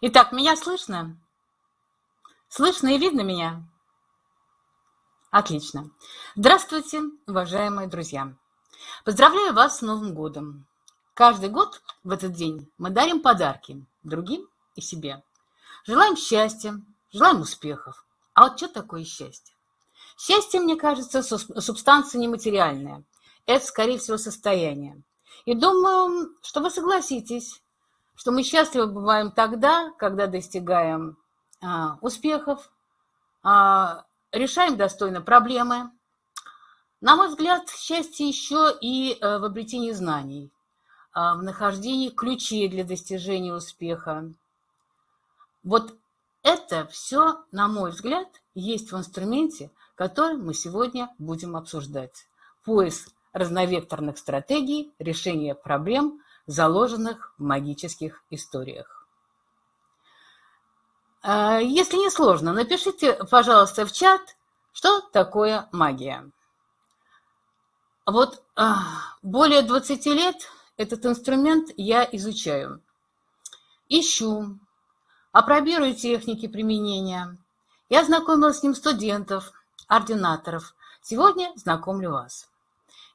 Итак, меня слышно? Слышно и видно меня? Отлично. Здравствуйте, уважаемые друзья. Поздравляю вас с Новым годом. Каждый год в этот день мы дарим подарки другим и себе. Желаем счастья, желаем успехов. А вот что такое счастье? Счастье, мне кажется, субстанция нематериальная. Это, скорее всего, состояние. И думаю, что вы согласитесь, что мы счастливы бываем тогда, когда достигаем а, успехов, а, решаем достойно проблемы. На мой взгляд, счастье еще и а, в обретении знаний, а, в нахождении ключей для достижения успеха. Вот это все, на мой взгляд, есть в инструменте, который мы сегодня будем обсуждать. Поиск разновекторных стратегий решения проблем, заложенных в магических историях. А, если не сложно, напишите, пожалуйста, в чат, что такое магия. Вот а, более 20 лет этот инструмент я изучаю. Ищу, опробирую техники применения. Я знакомила с ним студентов, ординаторов. Сегодня знакомлю вас.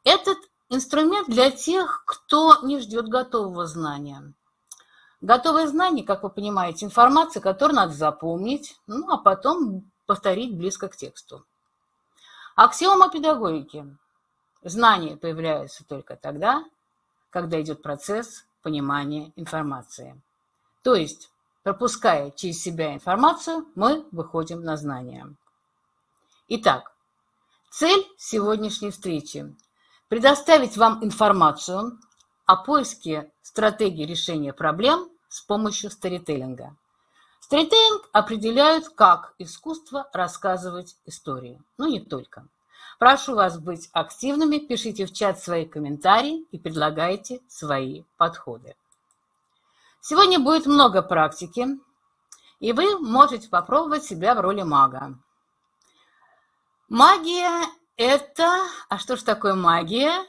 Этот инструмент для тех, кто не ждет готового знания. Готовое знание, как вы понимаете, информация, которую надо запомнить, ну а потом повторить близко к тексту. Аксиома педагогики. Знание появляется только тогда, когда идет процесс понимания информации. То есть, пропуская через себя информацию, мы выходим на знание. Итак, цель сегодняшней встречи предоставить вам информацию о поиске стратегии решения проблем с помощью сторителлинга. Сторителлинг определяют как искусство рассказывать истории, но не только. Прошу вас быть активными, пишите в чат свои комментарии и предлагайте свои подходы. Сегодня будет много практики, и вы можете попробовать себя в роли мага. Магия это... А что ж такое магия?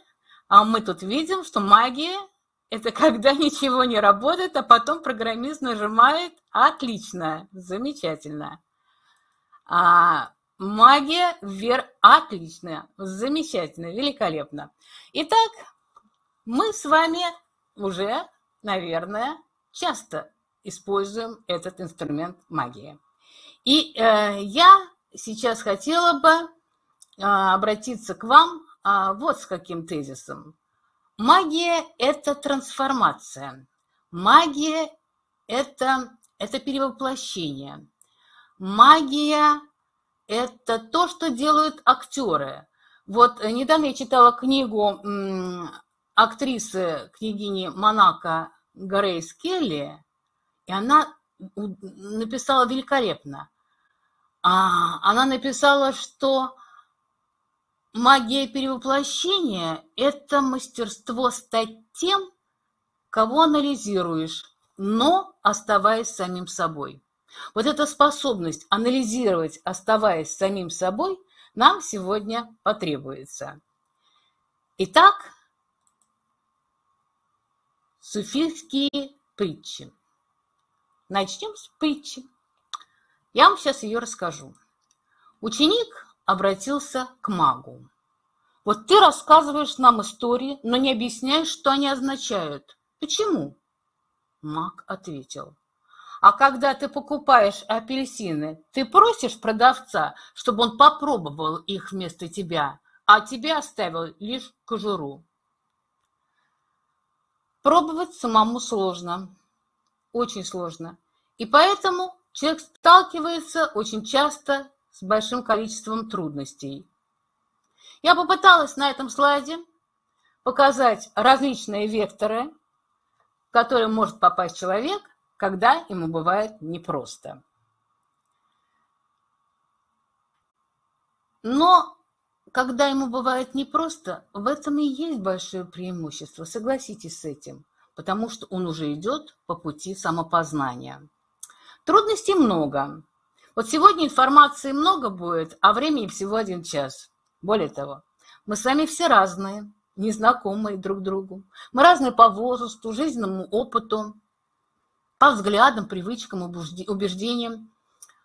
А мы тут видим, что магия – это когда ничего не работает, а потом программист нажимает «Отлично! Замечательно!» а Магия вверх отлично, замечательно, великолепно. Итак, мы с вами уже, наверное, часто используем этот инструмент магии. И э, я сейчас хотела бы обратиться к вам а, вот с каким тезисом. Магия – это трансформация. Магия – это, это перевоплощение. Магия – это то, что делают актеры. Вот э, недавно я читала книгу актрисы, княгини Монако Грейс Келли, и она написала великолепно. А, она написала, что Магия перевоплощения – это мастерство стать тем, кого анализируешь, но оставаясь самим собой. Вот эта способность анализировать, оставаясь самим собой, нам сегодня потребуется. Итак, суфийские притчи. Начнем с притчи. Я вам сейчас ее расскажу. Ученик обратился к магу. Вот ты рассказываешь нам истории, но не объясняешь, что они означают. Почему? Маг ответил. А когда ты покупаешь апельсины, ты просишь продавца, чтобы он попробовал их вместо тебя, а тебе оставил лишь кожуру. Пробовать самому сложно, очень сложно. И поэтому человек сталкивается очень часто с большим количеством трудностей. Я попыталась на этом слайде показать различные векторы, в которые может попасть человек, когда ему бывает непросто. Но когда ему бывает непросто, в этом и есть большое преимущество, согласитесь с этим, потому что он уже идет по пути самопознания. Трудностей много, вот сегодня информации много будет, а времени всего один час. Более того, мы с вами все разные, незнакомые друг другу. Мы разные по возрасту, жизненному опыту. по взглядам, привычкам, убеждениям.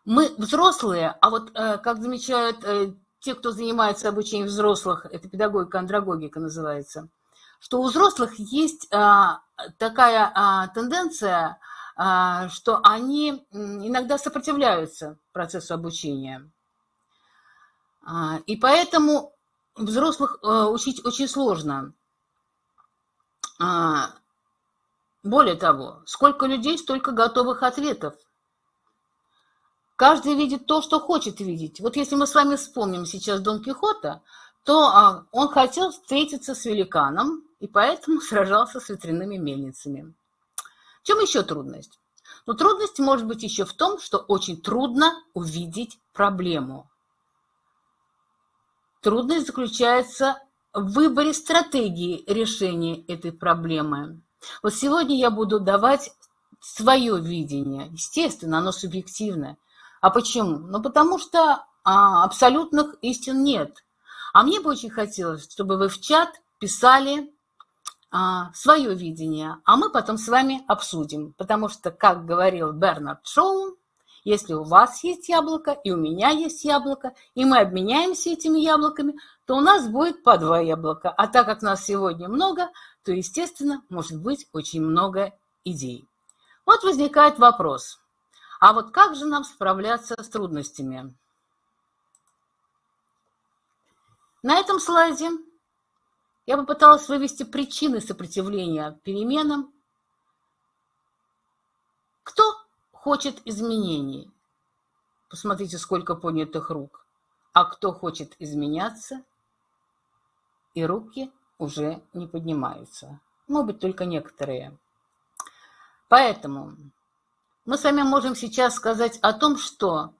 Мы взрослые, а вот э, как замечают э, те, кто занимается обучением взрослых, это педагогика, андрогогика называется, что у взрослых есть а, такая а, тенденция, что они иногда сопротивляются процессу обучения. И поэтому взрослых учить очень сложно. Более того, сколько людей, столько готовых ответов. Каждый видит то, что хочет видеть. Вот если мы с вами вспомним сейчас Дон Кихота, то а, он хотел встретиться с великаном, и поэтому сражался с ветряными мельницами. Чем еще трудность? Но ну, трудность может быть еще в том, что очень трудно увидеть проблему. Трудность заключается в выборе стратегии решения этой проблемы. Вот сегодня я буду давать свое видение. Естественно, оно субъективное. А почему? Ну, потому что а, абсолютных истин нет. А мне бы очень хотелось, чтобы вы в чат писали свое видение, а мы потом с вами обсудим. Потому что, как говорил Бернард Шоу, если у вас есть яблоко, и у меня есть яблоко, и мы обменяемся этими яблоками, то у нас будет по два яблока. А так как нас сегодня много, то, естественно, может быть очень много идей. Вот возникает вопрос. А вот как же нам справляться с трудностями? На этом слайде я попыталась вывести причины сопротивления переменам. Кто хочет изменений? Посмотрите, сколько понятых рук. А кто хочет изменяться? И руки уже не поднимаются. Может быть, только некоторые. Поэтому мы с вами можем сейчас сказать о том, что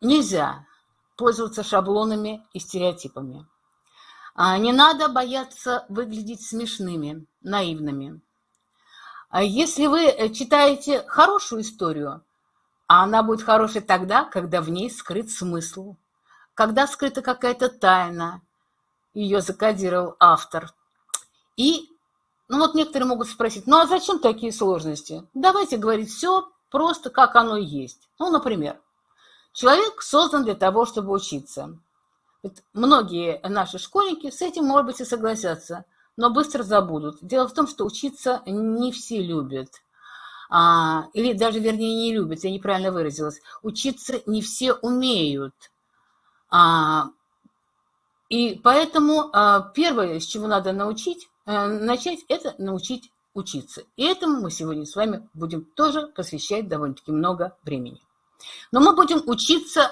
нельзя пользоваться шаблонами и стереотипами. А не надо бояться выглядеть смешными, наивными. А если вы читаете хорошую историю, а она будет хорошей тогда, когда в ней скрыт смысл, когда скрыта какая-то тайна, ее закодировал автор. И, ну вот некоторые могут спросить, ну а зачем такие сложности? Давайте говорить все просто, как оно есть. Ну, например, человек создан для того, чтобы учиться. Многие наши школьники с этим, может быть, и согласятся, но быстро забудут. Дело в том, что учиться не все любят. А, или даже, вернее, не любят, я неправильно выразилась. Учиться не все умеют. А, и поэтому а, первое, с чего надо научить, а, начать, это научить учиться. И этому мы сегодня с вами будем тоже посвящать довольно-таки много времени. Но мы будем учиться,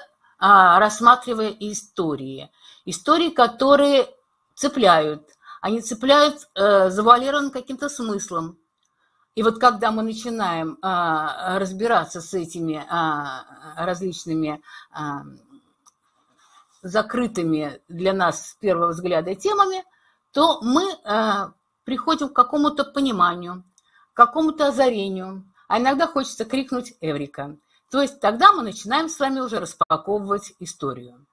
рассматривая истории. Истории, которые цепляют. Они цепляют а, завуалированным каким-то смыслом. И вот когда мы начинаем а, разбираться с этими а, различными а, закрытыми для нас с первого взгляда темами, то мы э, приходим к какому-то пониманию, к какому-то озарению, а иногда хочется крикнуть «Эврика». То есть тогда мы начинаем с вами уже распаковывать историю.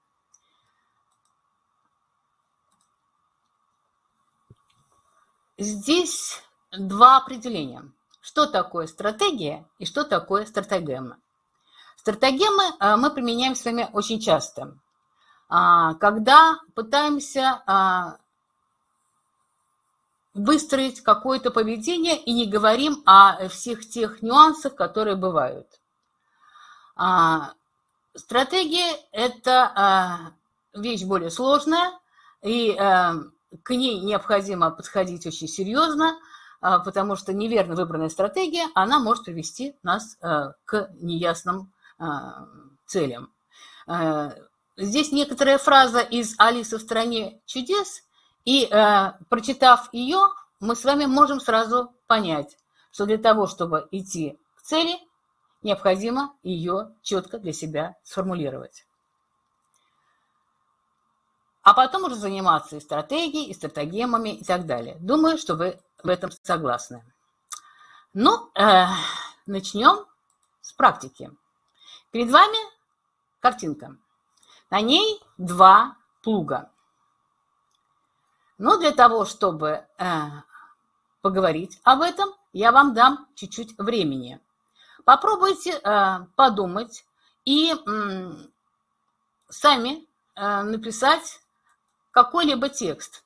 Здесь два определения. Что такое стратегия и что такое стратегема. Стратегемы э, мы применяем с вами очень часто. А, когда пытаемся а, выстроить какое-то поведение и не говорим о всех тех нюансах, которые бывают. А, стратегия – это вещь более сложная, и к ней необходимо подходить очень серьезно, потому что неверно выбранная стратегия, она может привести нас к неясным целям. Здесь некоторая фраза из «Алисы в стране чудес», и э, прочитав ее, мы с вами можем сразу понять, что для того, чтобы идти к цели, необходимо ее четко для себя сформулировать. А потом уже заниматься и стратегией, и стратегемами и так далее. Думаю, что вы в этом согласны. Ну, э, начнем с практики. Перед вами картинка. На ней два плуга. Но для того, чтобы э, поговорить об этом, я вам дам чуть-чуть времени. Попробуйте э, подумать и э, сами э, написать какой-либо текст.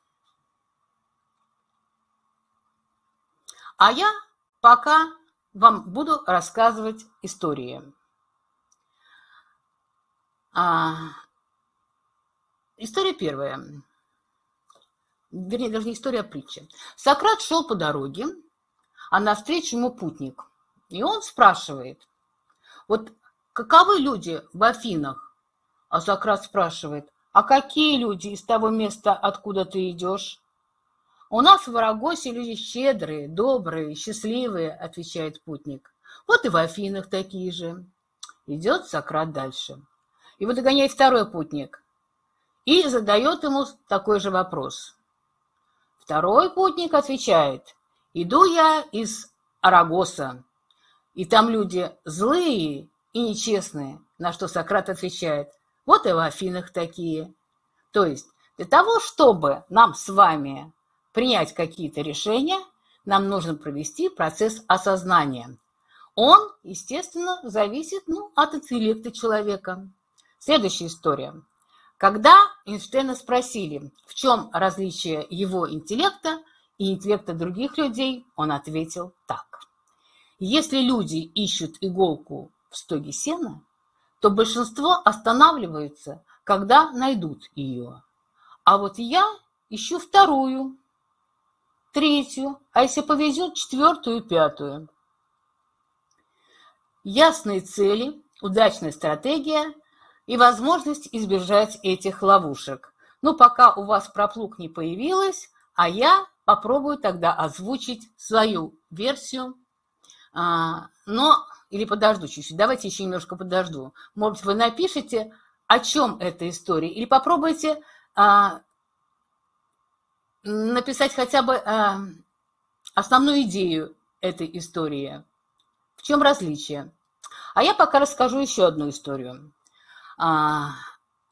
А я пока вам буду рассказывать истории. А, история первая. Вернее, даже не история, а притча. Сократ шел по дороге, а навстречу ему путник. И он спрашивает, вот каковы люди в Афинах? А Сократ спрашивает, а какие люди из того места, откуда ты идешь? У нас в Арагосе люди щедрые, добрые, счастливые, отвечает путник. Вот и в Афинах такие же. Идет Сократ дальше. Его догоняет второй путник и задает ему такой же вопрос. Второй путник отвечает, иду я из Арагоса, и там люди злые и нечестные, на что Сократ отвечает, вот и в Афинах такие. То есть для того, чтобы нам с вами принять какие-то решения, нам нужно провести процесс осознания. Он, естественно, зависит ну, от интеллекта человека. Следующая история. Когда Эйнштейна спросили, в чем различие его интеллекта и интеллекта других людей, он ответил так. Если люди ищут иголку в стоге сена, то большинство останавливаются, когда найдут ее. А вот я ищу вторую, третью, а если повезет, четвертую, пятую. Ясные цели, удачная стратегия – и возможность избежать этих ловушек. Ну, пока у вас проплуг не появилась, а я попробую тогда озвучить свою версию. А, но, или подожду чуть-чуть, давайте еще немножко подожду. Может, вы напишите, о чем эта история, или попробуйте а, написать хотя бы а, основную идею этой истории. В чем различие? А я пока расскажу еще одну историю.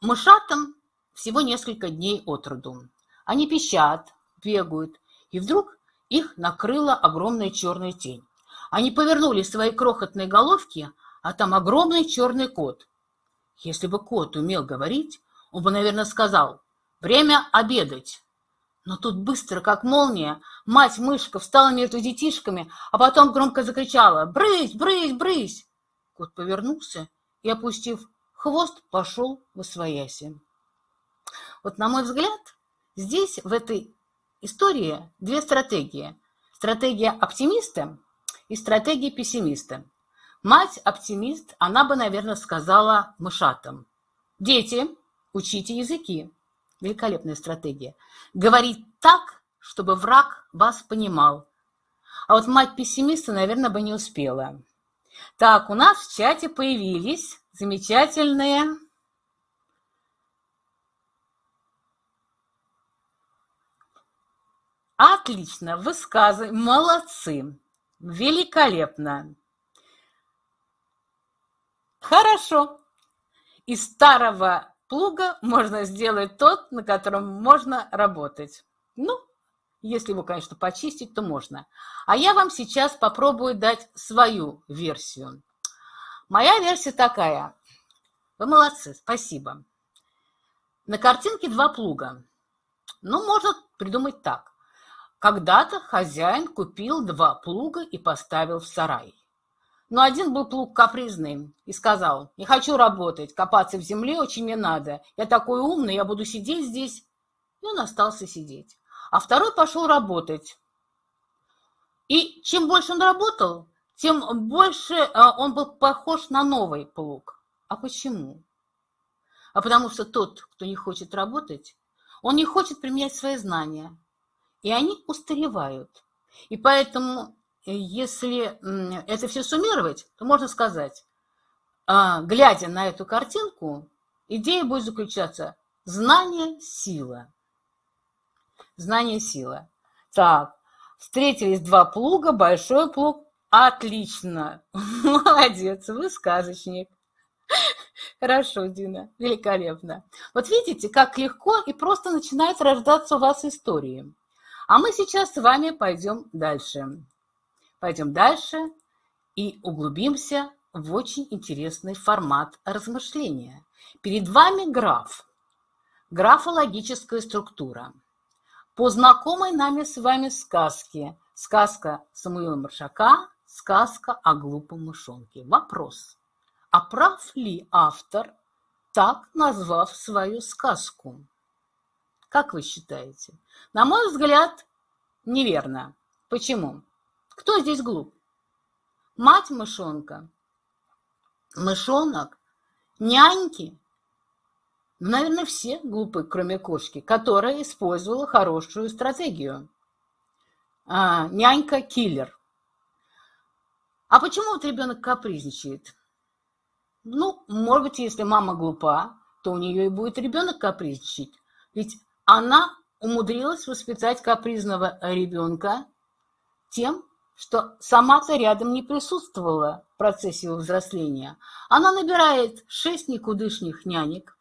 Мышатам всего несколько дней от роду. Они пищат, бегают, и вдруг их накрыла огромная черная тень. Они повернули свои крохотные головки, а там огромный черный кот. Если бы кот умел говорить, он бы, наверное, сказал «Время обедать». Но тут быстро, как молния, мать-мышка встала между детишками, а потом громко закричала «Брысь, брысь, брысь!». Кот повернулся и, опустив хвост пошел в освояси. Вот на мой взгляд, здесь, в этой истории, две стратегии. Стратегия оптимиста и стратегия пессимиста. Мать-оптимист, она бы, наверное, сказала мышатам. Дети, учите языки. Великолепная стратегия. Говорить так, чтобы враг вас понимал. А вот мать пессимиста, наверное, бы не успела. Так, у нас в чате появились замечательные Отлично, высказы, молодцы, великолепно. Хорошо. Из старого плуга можно сделать тот, на котором можно работать. Ну, если его, конечно, почистить, то можно. А я вам сейчас попробую дать свою версию. Моя версия такая. Вы молодцы, спасибо. На картинке два плуга. Ну, можно придумать так. Когда-то хозяин купил два плуга и поставил в сарай. Но один был плуг капризный и сказал, не хочу работать, копаться в земле очень не надо. Я такой умный, я буду сидеть здесь. И он остался сидеть. А второй пошел работать. И чем больше он работал, тем больше а, он был похож на новый плуг. А почему? А потому что тот, кто не хочет работать, он не хочет применять свои знания, и они устаревают. И поэтому, если это все суммировать, то можно сказать, а, глядя на эту картинку, идея будет заключаться знание – сила. Знание – сила. Так, встретились два плуга, большой плуг Отлично. Молодец, вы сказочник. Хорошо, Дина, великолепно. Вот видите, как легко и просто начинают рождаться у вас истории. А мы сейчас с вами пойдем дальше. пойдем дальше и углубимся в очень интересный формат размышления. Перед вами граф, графологическая структура. По знакомой нами с вами сказке, сказка Самуила Маршака, сказка о глупом мышонке. Вопрос, а прав ли автор, так назвав свою сказку? Как вы считаете? На мой взгляд, неверно. Почему? Кто здесь глуп? Мать мышонка, мышонок, няньки. Ну, наверное, все глупы, кроме кошки, которая использовала хорошую стратегию. А, нянька-киллер. А почему вот ребенок капризничает? Ну, может быть, если мама глупа, то у нее и будет ребенок капризничать. Ведь она умудрилась воспитать капризного ребенка тем, что сама-то рядом не присутствовала в процессе его взросления. Она набирает шесть никудышних нянек.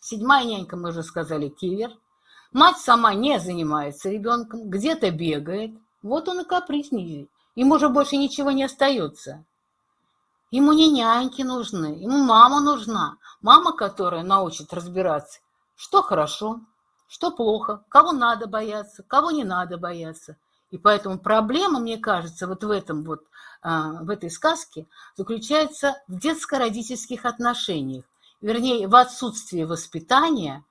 Седьмая нянька, мы уже сказали, киллер. Мать сама не занимается ребенком, где-то бегает. Вот он и капризничает. Ему уже больше ничего не остается. Ему не няньки нужны, ему мама нужна. Мама, которая научит разбираться, что хорошо, что плохо, кого надо бояться, кого не надо бояться. И поэтому проблема, мне кажется, вот в этом вот, а, в этой сказке заключается в детско-родительских отношениях. Вернее, в отсутствии воспитания,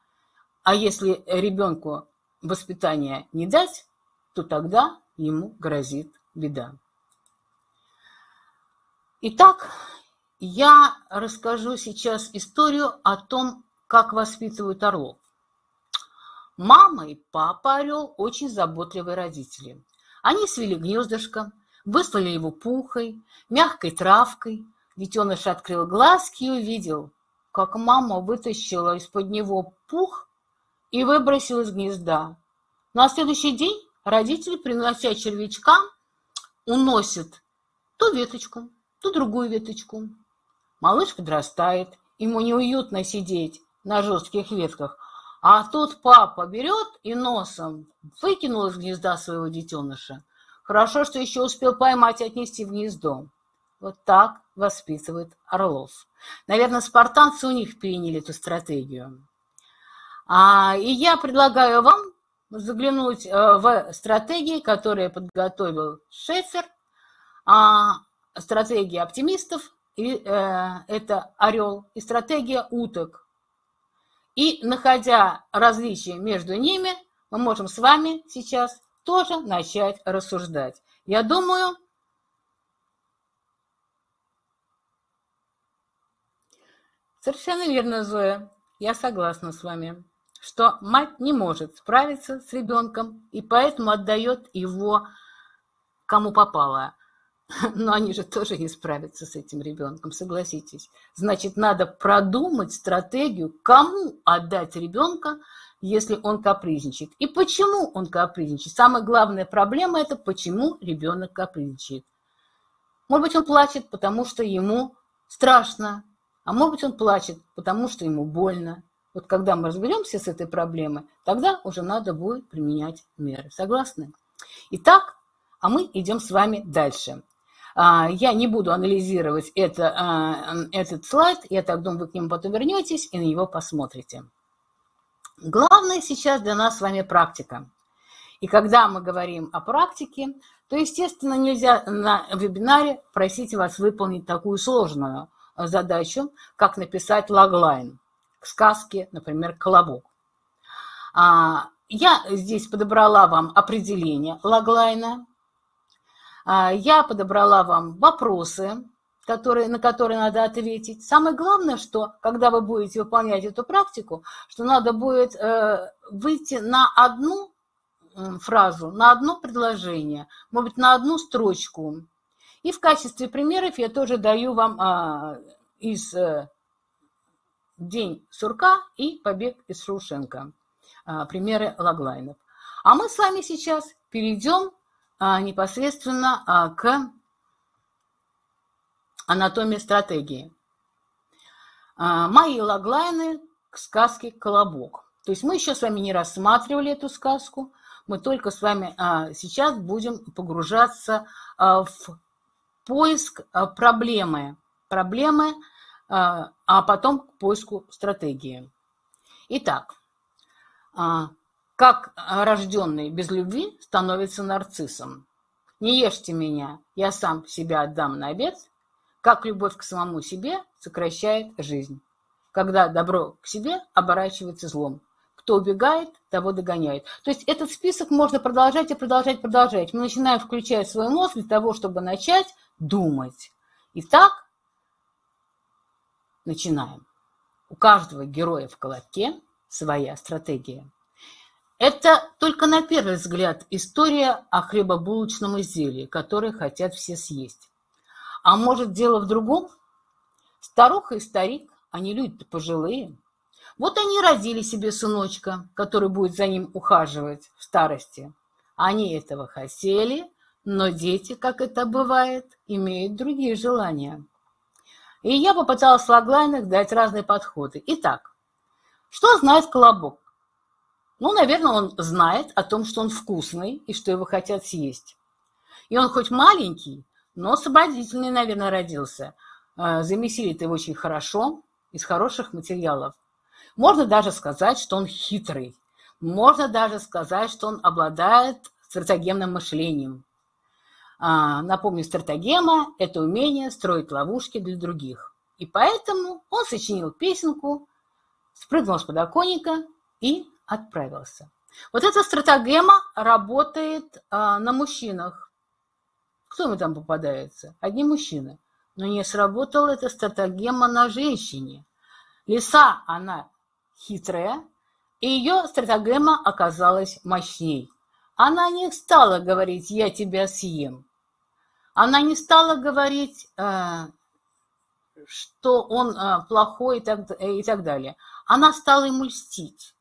а если ребенку воспитание не дать, то тогда ему грозит беда. Итак, я расскажу сейчас историю о том, как воспитывают орлов. Мама и папа орел очень заботливые родители. Они свели гнездышко, выслали его пухой, мягкой травкой. Детеныш открыл глазки и увидел, как мама вытащила из-под него пух и выбросила из гнезда. На следующий день родители, принося червячка, уносят то веточку, то другую веточку. Малыш подрастает, ему неуютно сидеть на жестких ветках, а тут папа берет и носом выкинул из гнезда своего детеныша. Хорошо, что еще успел поймать и отнести в гнездо. Вот так воспитывают орлов. Наверное, спартанцы у них приняли эту стратегию. А, и я предлагаю вам заглянуть э, в стратегии, которые подготовил Шефер. А, стратегия оптимистов, и, э, это орел, и стратегия уток. И находя различия между ними, мы можем с вами сейчас тоже начать рассуждать. Я думаю, совершенно верно, Зоя, я согласна с вами, что мать не может справиться с ребенком и поэтому отдает его кому попало. Но они же тоже не справятся с этим ребенком, согласитесь. Значит, надо продумать стратегию, кому отдать ребенка, если он капризничает. И почему он капризничает. Самая главная проблема – это почему ребенок капризничает. Может быть, он плачет, потому что ему страшно, а может быть, он плачет, потому что ему больно. Вот когда мы разберемся с этой проблемой, тогда уже надо будет применять меры. Согласны? Итак, а мы идем с вами дальше. А, я не буду анализировать это, а, этот слайд, я так думаю, вы к нему потом вернетесь и на него посмотрите. Главное сейчас для нас с вами практика. И когда мы говорим о практике, то, естественно, нельзя на вебинаре просить вас выполнить такую сложную задачу, как написать логлайн к сказке, например, «Колобок». А, я здесь подобрала вам определение логлайна, я подобрала вам вопросы, которые, на которые надо ответить. Самое главное, что когда вы будете выполнять эту практику, что надо будет э, выйти на одну фразу, на одно предложение, может быть, на одну строчку. И в качестве примеров я тоже даю вам а, из э, «День сурка» и «Побег из Шоушенка» а, примеры логлайнов. А мы с вами сейчас перейдем а, непосредственно а, к анатомии стратегии. А, мои логлайны к сказке «Колобок». То есть мы еще с вами не рассматривали эту сказку, мы только с вами а, сейчас будем погружаться а, в поиск а, проблемы, проблемы, а, а потом к поиску стратегии. Итак, а, как рожденный без любви становится нарциссом? Не ешьте меня, я сам себя отдам на обед, как любовь к самому себе сокращает жизнь, когда добро к себе оборачивается злом. Кто убегает, того догоняет. То есть этот список можно продолжать и продолжать, продолжать. Мы начинаем включать свой мозг для того, чтобы начать думать. Итак, начинаем. У каждого героя в колобке своя стратегия. Это только на первый взгляд история о хлебобулочном изделии, которое хотят все съесть. А может, дело в другом? Старуха и старик, они люди-то пожилые. Вот они родили себе сыночка, который будет за ним ухаживать в старости. Они этого хотели, но дети, как это бывает, имеют другие желания. И я попыталась в логлайнах дать разные подходы. Итак, что знает колобок? Ну, наверное, он знает о том, что он вкусный и что его хотят съесть. И он хоть маленький, но сообразительный, наверное, родился. Э, замесили его очень хорошо, из хороших материалов. Можно даже сказать, что он хитрый. Можно даже сказать, что он обладает стратегемным мышлением. А, напомню, стратегема – это умение строить ловушки для других. И поэтому он сочинил песенку, спрыгнул с подоконника и отправился. Вот эта стратегема работает а, на мужчинах. Кто ему там попадается? Одни мужчины. Но не сработала эта стратегема на женщине. Лиса, она хитрая, и ее стратегема оказалась мощней. Она не стала говорить «я тебя съем». Она не стала говорить, э, что он э, плохой и так, и так далее. Она стала ему льстить.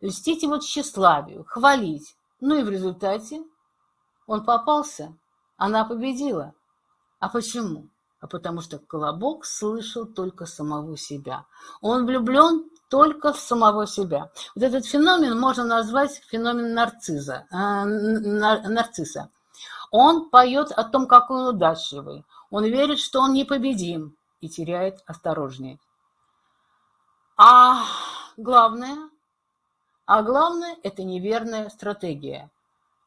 Льстить его тщеславию, хвалить. Ну и в результате он попался, она победила. А почему? А потому что Колобок слышал только самого себя. Он влюблен только в самого себя. Вот этот феномен можно назвать феномен нарциза, э, нарцисса. Он поет о том, какой он удачливый. Он верит, что он непобедим и теряет осторожнее. А главное, а главное – это неверная стратегия.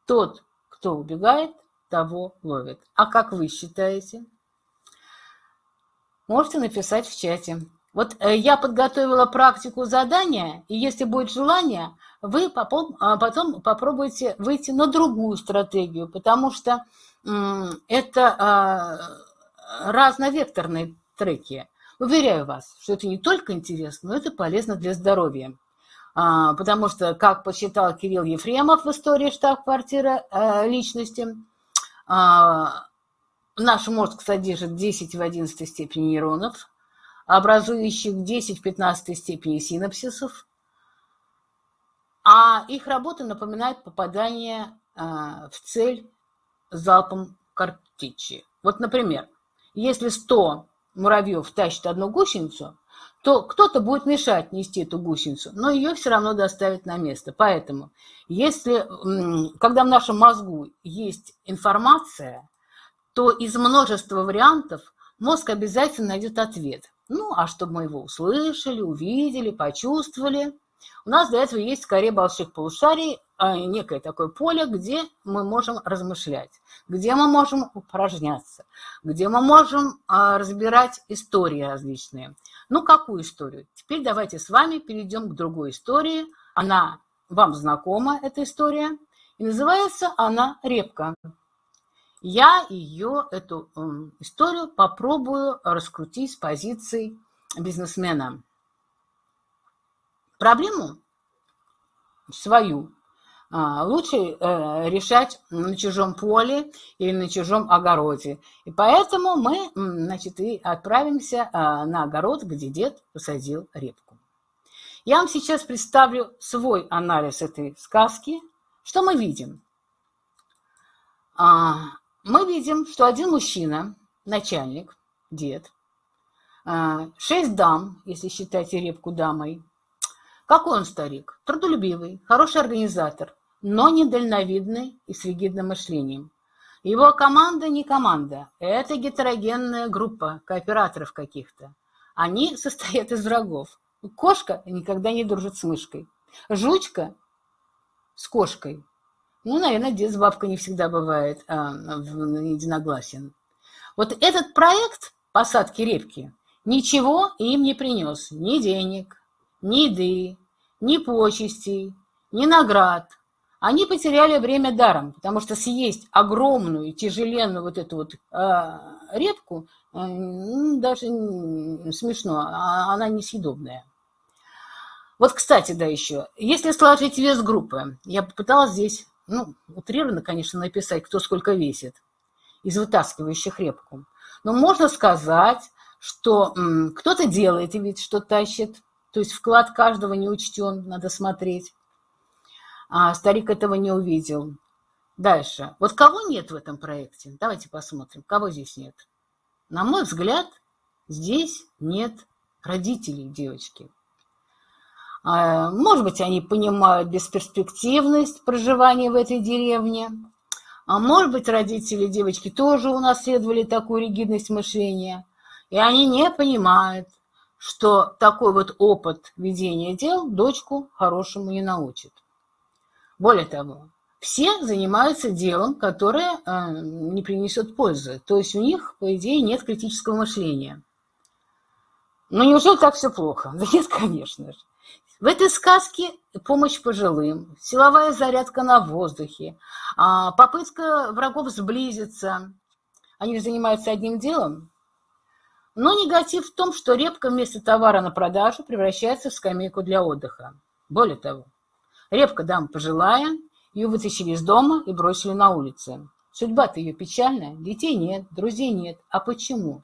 Тот, кто убегает, того ловит. А как вы считаете? Можете написать в чате. Вот э, я подготовила практику задания, и если будет желание, вы а, потом попробуйте выйти на другую стратегию, потому что это а, разновекторные треки. Уверяю вас, что это не только интересно, но это полезно для здоровья. А, потому что, как посчитал Кирилл Ефремов в истории штаб-квартиры э, личности, наш мозг содержит 10 в 11 степени нейронов, образующих 10 в 15 степени синапсисов, а их работа напоминает попадание а, в цель залпом картечи. Вот, например, если 100 муравьев тащит одну гусеницу, то кто-то будет мешать нести эту гусеницу, но ее все равно доставят на место. Поэтому, если, когда в нашем мозгу есть информация, то из множества вариантов мозг обязательно найдет ответ. Ну, а чтобы мы его услышали, увидели, почувствовали, у нас для этого есть скорее больших полушарий, а, некое такое поле, где мы можем размышлять, где мы можем упражняться, где мы можем а, разбирать истории различные. Ну, какую историю? Теперь давайте с вами перейдем к другой истории. Она вам знакома, эта история, и называется она «Репка». Я ее, эту историю, попробую раскрутить с позиции бизнесмена. Проблему свою а, лучше э, решать на чужом поле или на чужом огороде. И поэтому мы, значит, и отправимся а, на огород, где дед посадил репку. Я вам сейчас представлю свой анализ этой сказки. Что мы видим? А, мы видим, что один мужчина, начальник, дед, шесть дам, если считать репку дамой. Какой он старик? Трудолюбивый, хороший организатор, но недальновидный и с ригидным мышлением. Его команда не команда, это гетерогенная группа кооператоров каких-то. Они состоят из врагов. Кошка никогда не дружит с мышкой. Жучка с кошкой. Ну, наверное, дед с бабкой не всегда бывает а, единогласен. Вот этот проект посадки репки ничего им не принес. Ни денег, ни еды, ни почестей, ни наград. Они потеряли время даром, потому что съесть огромную, тяжеленную вот эту вот э, репку, э, даже смешно, а она несъедобная. Вот, кстати, да, еще, если сложить вес группы, я попыталась здесь, ну, утрированно, конечно, написать, кто сколько весит из вытаскивающих репку. Но можно сказать, что кто-то делает вид, что тащит, то есть вклад каждого не учтен, надо смотреть. А старик этого не увидел. Дальше. Вот кого нет в этом проекте? Давайте посмотрим, кого здесь нет. На мой взгляд, здесь нет родителей девочки. А, может быть, они понимают бесперспективность проживания в этой деревне. А может быть, родители девочки тоже унаследовали такую ригидность мышления. И они не понимают, что такой вот опыт ведения дел дочку хорошему не научит. Более того, все занимаются делом, которое э, не принесет пользы. То есть у них, по идее, нет критического мышления. Но неужели так все плохо? Да нет, конечно же. В этой сказке помощь пожилым, силовая зарядка на воздухе, а, попытка врагов сблизиться. Они же занимаются одним делом. Но негатив в том, что репка вместо товара на продажу превращается в скамейку для отдыха. Более того, репка дама пожилая, ее вытащили из дома и бросили на улице. Судьба-то ее печальная, детей нет, друзей нет. А почему?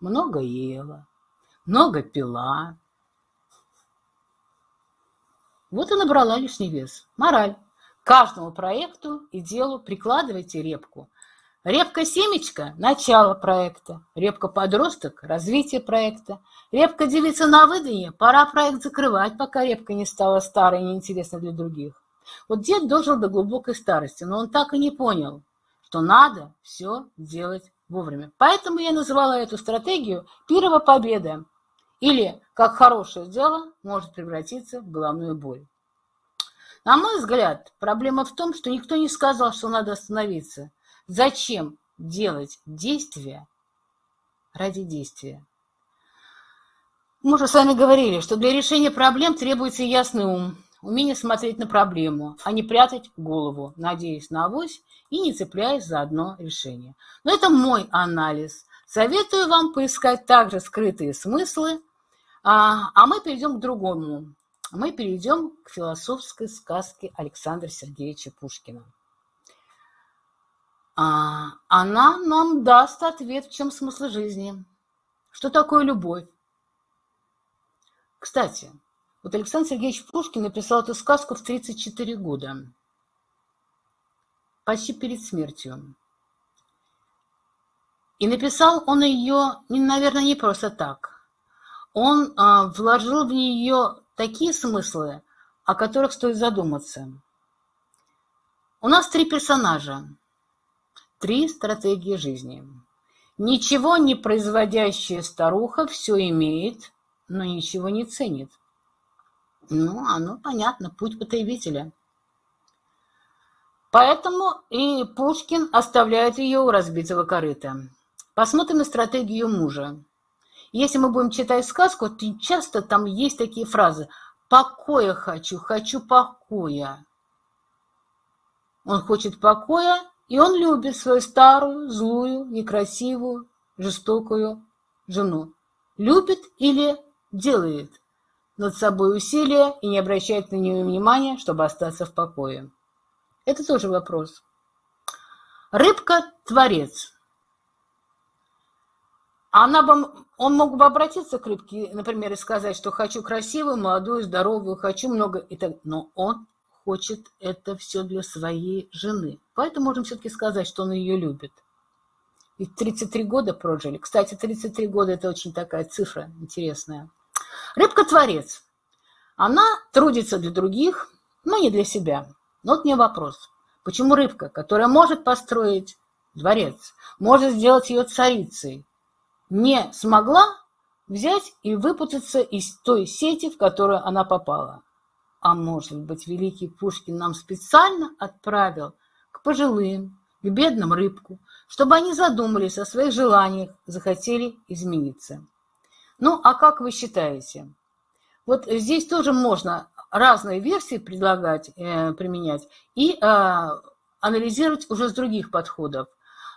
Много ела, много пила. Вот и набрала лишний вес. Мораль. Каждому проекту и делу прикладывайте репку – Репка-семечка – начало проекта, репка-подросток – развитие проекта, репка-девица на выданье – пора проект закрывать, пока репка не стала старой и неинтересной для других. Вот дед дожил до глубокой старости, но он так и не понял, что надо все делать вовремя. Поэтому я называла эту стратегию «Пирова победа» или «Как хорошее дело может превратиться в головную боль». На мой взгляд, проблема в том, что никто не сказал, что надо остановиться – Зачем делать действия ради действия? Мы уже с вами говорили, что для решения проблем требуется ясный ум, умение смотреть на проблему, а не прятать голову, надеясь на авось и не цепляясь за одно решение. Но это мой анализ. Советую вам поискать также скрытые смыслы, а, а мы перейдем к другому. Мы перейдем к философской сказке Александра Сергеевича Пушкина. А, она нам даст ответ, в чем смысл жизни. Что такое любовь? Кстати, вот Александр Сергеевич Пушкин написал эту сказку в 34 года, почти перед смертью. И написал он ее, наверное, не просто так. Он а, вложил в нее такие смыслы, о которых стоит задуматься. У нас три персонажа – Три стратегии жизни. Ничего не производящая старуха все имеет, но ничего не ценит. Ну, оно понятно, путь потребителя. Поэтому и Пушкин оставляет ее у разбитого корыта. Посмотрим на стратегию мужа. Если мы будем читать сказку, то часто там есть такие фразы «покоя хочу, хочу покоя». Он хочет покоя, и он любит свою старую, злую, некрасивую, жестокую жену. Любит или делает над собой усилия и не обращает на нее внимания, чтобы остаться в покое. Это тоже вопрос. Рыбка – творец. Она бы, он мог бы обратиться к рыбке, например, и сказать, что хочу красивую, молодую, здоровую, хочу много, и так, но он хочет это все для своей жены. Поэтому можем все-таки сказать, что он ее любит. Ведь 33 года прожили. Кстати, 33 года – это очень такая цифра интересная. Рыбка-творец. Она трудится для других, но не для себя. Но вот мне вопрос. Почему рыбка, которая может построить дворец, может сделать ее царицей, не смогла взять и выпутаться из той сети, в которую она попала? А может быть, великий Пушкин нам специально отправил к пожилым, к бедным рыбку, чтобы они задумались о своих желаниях, захотели измениться. Ну, а как вы считаете? Вот здесь тоже можно разные версии предлагать, э, применять и э, анализировать уже с других подходов.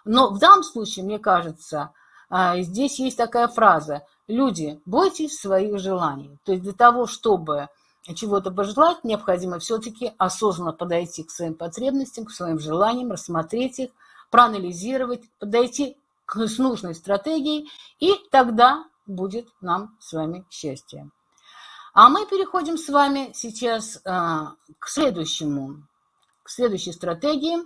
Но в данном случае, мне кажется, э, здесь есть такая фраза «Люди, бойтесь своих желаний». То есть для того, чтобы чего-то пожелать, необходимо все-таки осознанно подойти к своим потребностям, к своим желаниям, рассмотреть их, проанализировать, подойти к, с нужной стратегией, и тогда будет нам с вами счастье. А мы переходим с вами сейчас а, к следующему, к следующей стратегии,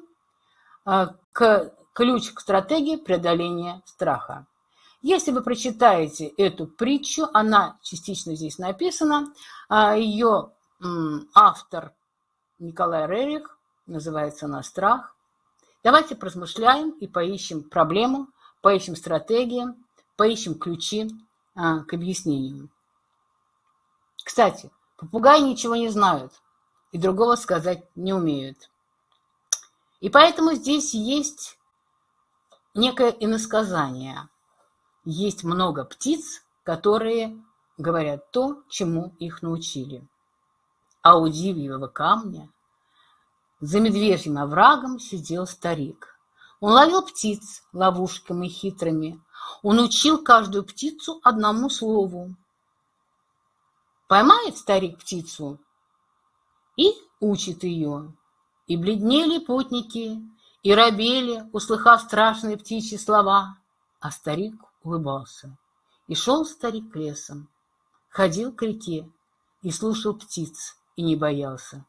а, к ключ к стратегии преодоления страха. Если вы прочитаете эту притчу, она частично здесь написана, а, ее автор Николай Рерих, называется она «Страх». Давайте поразмышляем и поищем проблему, поищем стратегии, поищем ключи к объяснению. Кстати, попугаи ничего не знают и другого сказать не умеют. И поэтому здесь есть некое иносказание. Есть много птиц, которые говорят то, чему их научили. А у дивьего камня за медвежьим оврагом сидел старик. Он ловил птиц ловушками хитрыми. Он учил каждую птицу одному слову. Поймает старик птицу и учит ее. И бледнели путники, и робели, услыхав страшные птичьи слова. А старик улыбался. И шел старик лесом, ходил к реке и слушал птиц, и не боялся.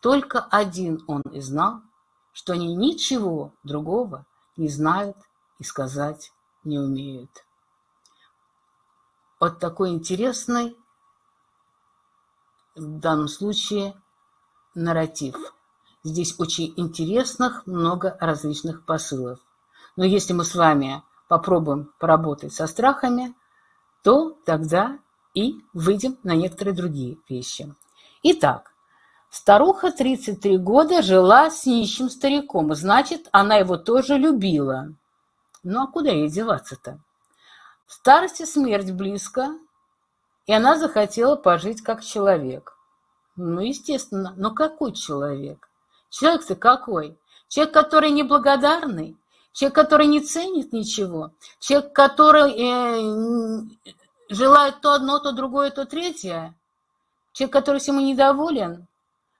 Только один он и знал, что они ничего другого не знают и сказать не умеют. Вот такой интересный в данном случае нарратив. Здесь очень интересных много различных посылов. Но если мы с вами попробуем поработать со страхами, то тогда и выйдем на некоторые другие вещи. Итак, старуха 33 года жила с нищим стариком, значит, она его тоже любила. Ну а куда ей деваться-то? В старости смерть близко, и она захотела пожить как человек. Ну, естественно, но какой человек? Человек-то какой? Человек, который неблагодарный, человек, который не ценит ничего, человек, который э, желает то одно, то другое, то третье, человек, который всему недоволен.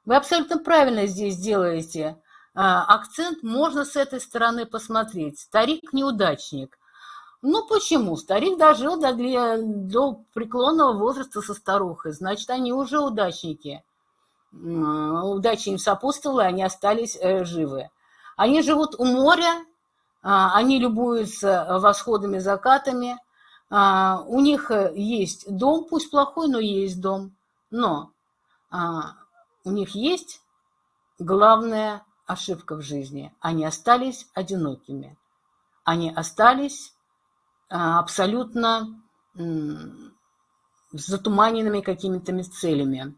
Вы абсолютно правильно здесь делаете а, акцент, можно с этой стороны посмотреть. Старик-неудачник. Ну почему? Старик дожил до, до преклонного возраста со старухой, значит, они уже удачники. Удача им сопутствовала, они остались э, живы. Они живут у моря, они любуются восходами, закатами. А, у них э, есть дом, пусть плохой, но есть дом. Но а, у них есть главная ошибка в жизни. Они остались одинокими. Они остались абсолютно затуманенными какими-то целями.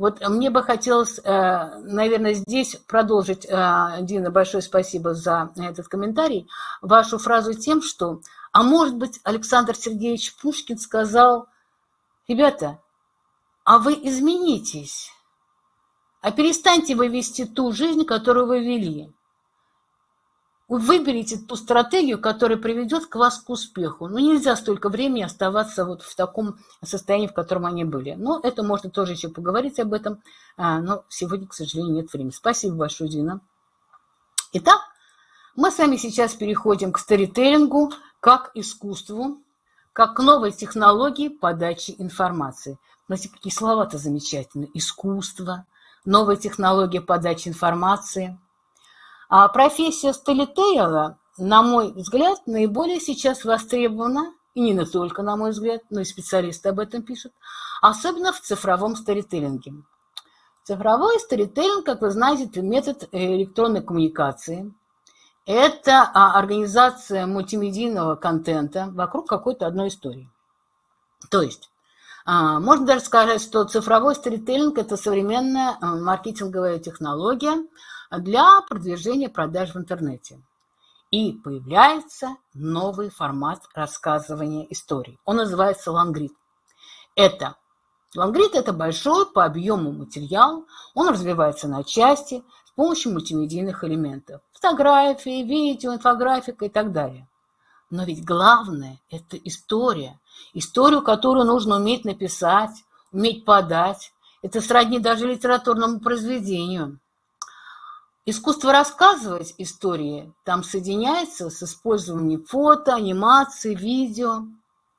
Вот мне бы хотелось, э, наверное, здесь продолжить, э, Дина, большое спасибо за этот комментарий, вашу фразу тем, что, а может быть, Александр Сергеевич Пушкин сказал, ребята, а вы изменитесь, а перестаньте вы вести ту жизнь, которую вы вели выберите ту стратегию, которая приведет к вас к успеху. Ну, нельзя столько времени оставаться вот в таком состоянии, в котором они были. Но это можно тоже еще поговорить об этом, а, но сегодня, к сожалению, нет времени. Спасибо большое, Дина. Итак, мы с вами сейчас переходим к старителлингу как искусству, как к новой технологии подачи информации. Знаете, какие слова-то замечательные. Искусство, новая технология подачи информации – а профессия столитейла, на мой взгляд, наиболее сейчас востребована, и не только, на мой взгляд, но и специалисты об этом пишут, особенно в цифровом сторителлинге. Цифровой сторителлинг, как вы знаете, это метод электронной коммуникации. Это а, организация мультимедийного контента вокруг какой-то одной истории. То есть, а, можно даже сказать, что цифровой сторителлинг – это современная а, маркетинговая технология для продвижения продаж в интернете. И появляется новый формат рассказывания историй. Он называется лангрид. Это Лангрид – это большой по объему материал, он развивается на части с помощью мультимедийных элементов. Фотографии, видео, инфографика и так далее. Но ведь главное – это история. Историю, которую нужно уметь написать, уметь подать. Это сродни даже литературному произведению. Искусство рассказывать истории там соединяется с использованием фото, анимации, видео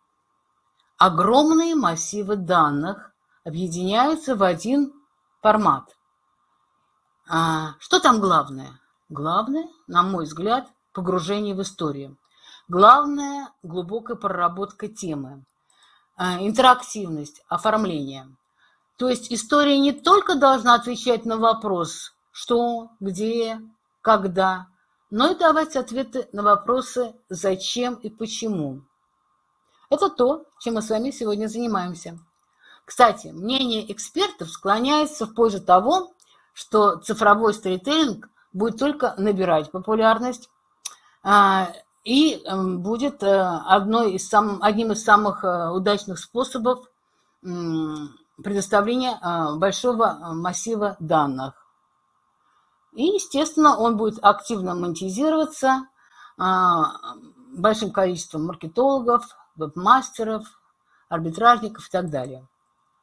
– огромные массивы данных объединяются в один формат. А что там главное? Главное, на мой взгляд, погружение в историю. Главное – глубокая проработка темы, а, интерактивность, оформление. То есть история не только должна отвечать на вопрос «что», «где», «когда», но и давать ответы на вопросы «зачем» и «почему». Это то, чем мы с вами сегодня занимаемся. Кстати, мнение экспертов склоняется в пользу того, что цифровой сторителлинг будет только набирать популярность а, и эм, будет э, одной из сам, одним из самых э, удачных способов предоставления э, большого массива данных. И, естественно, он будет активно монетизироваться а, большим количеством маркетологов, веб-мастеров, арбитражников и так далее.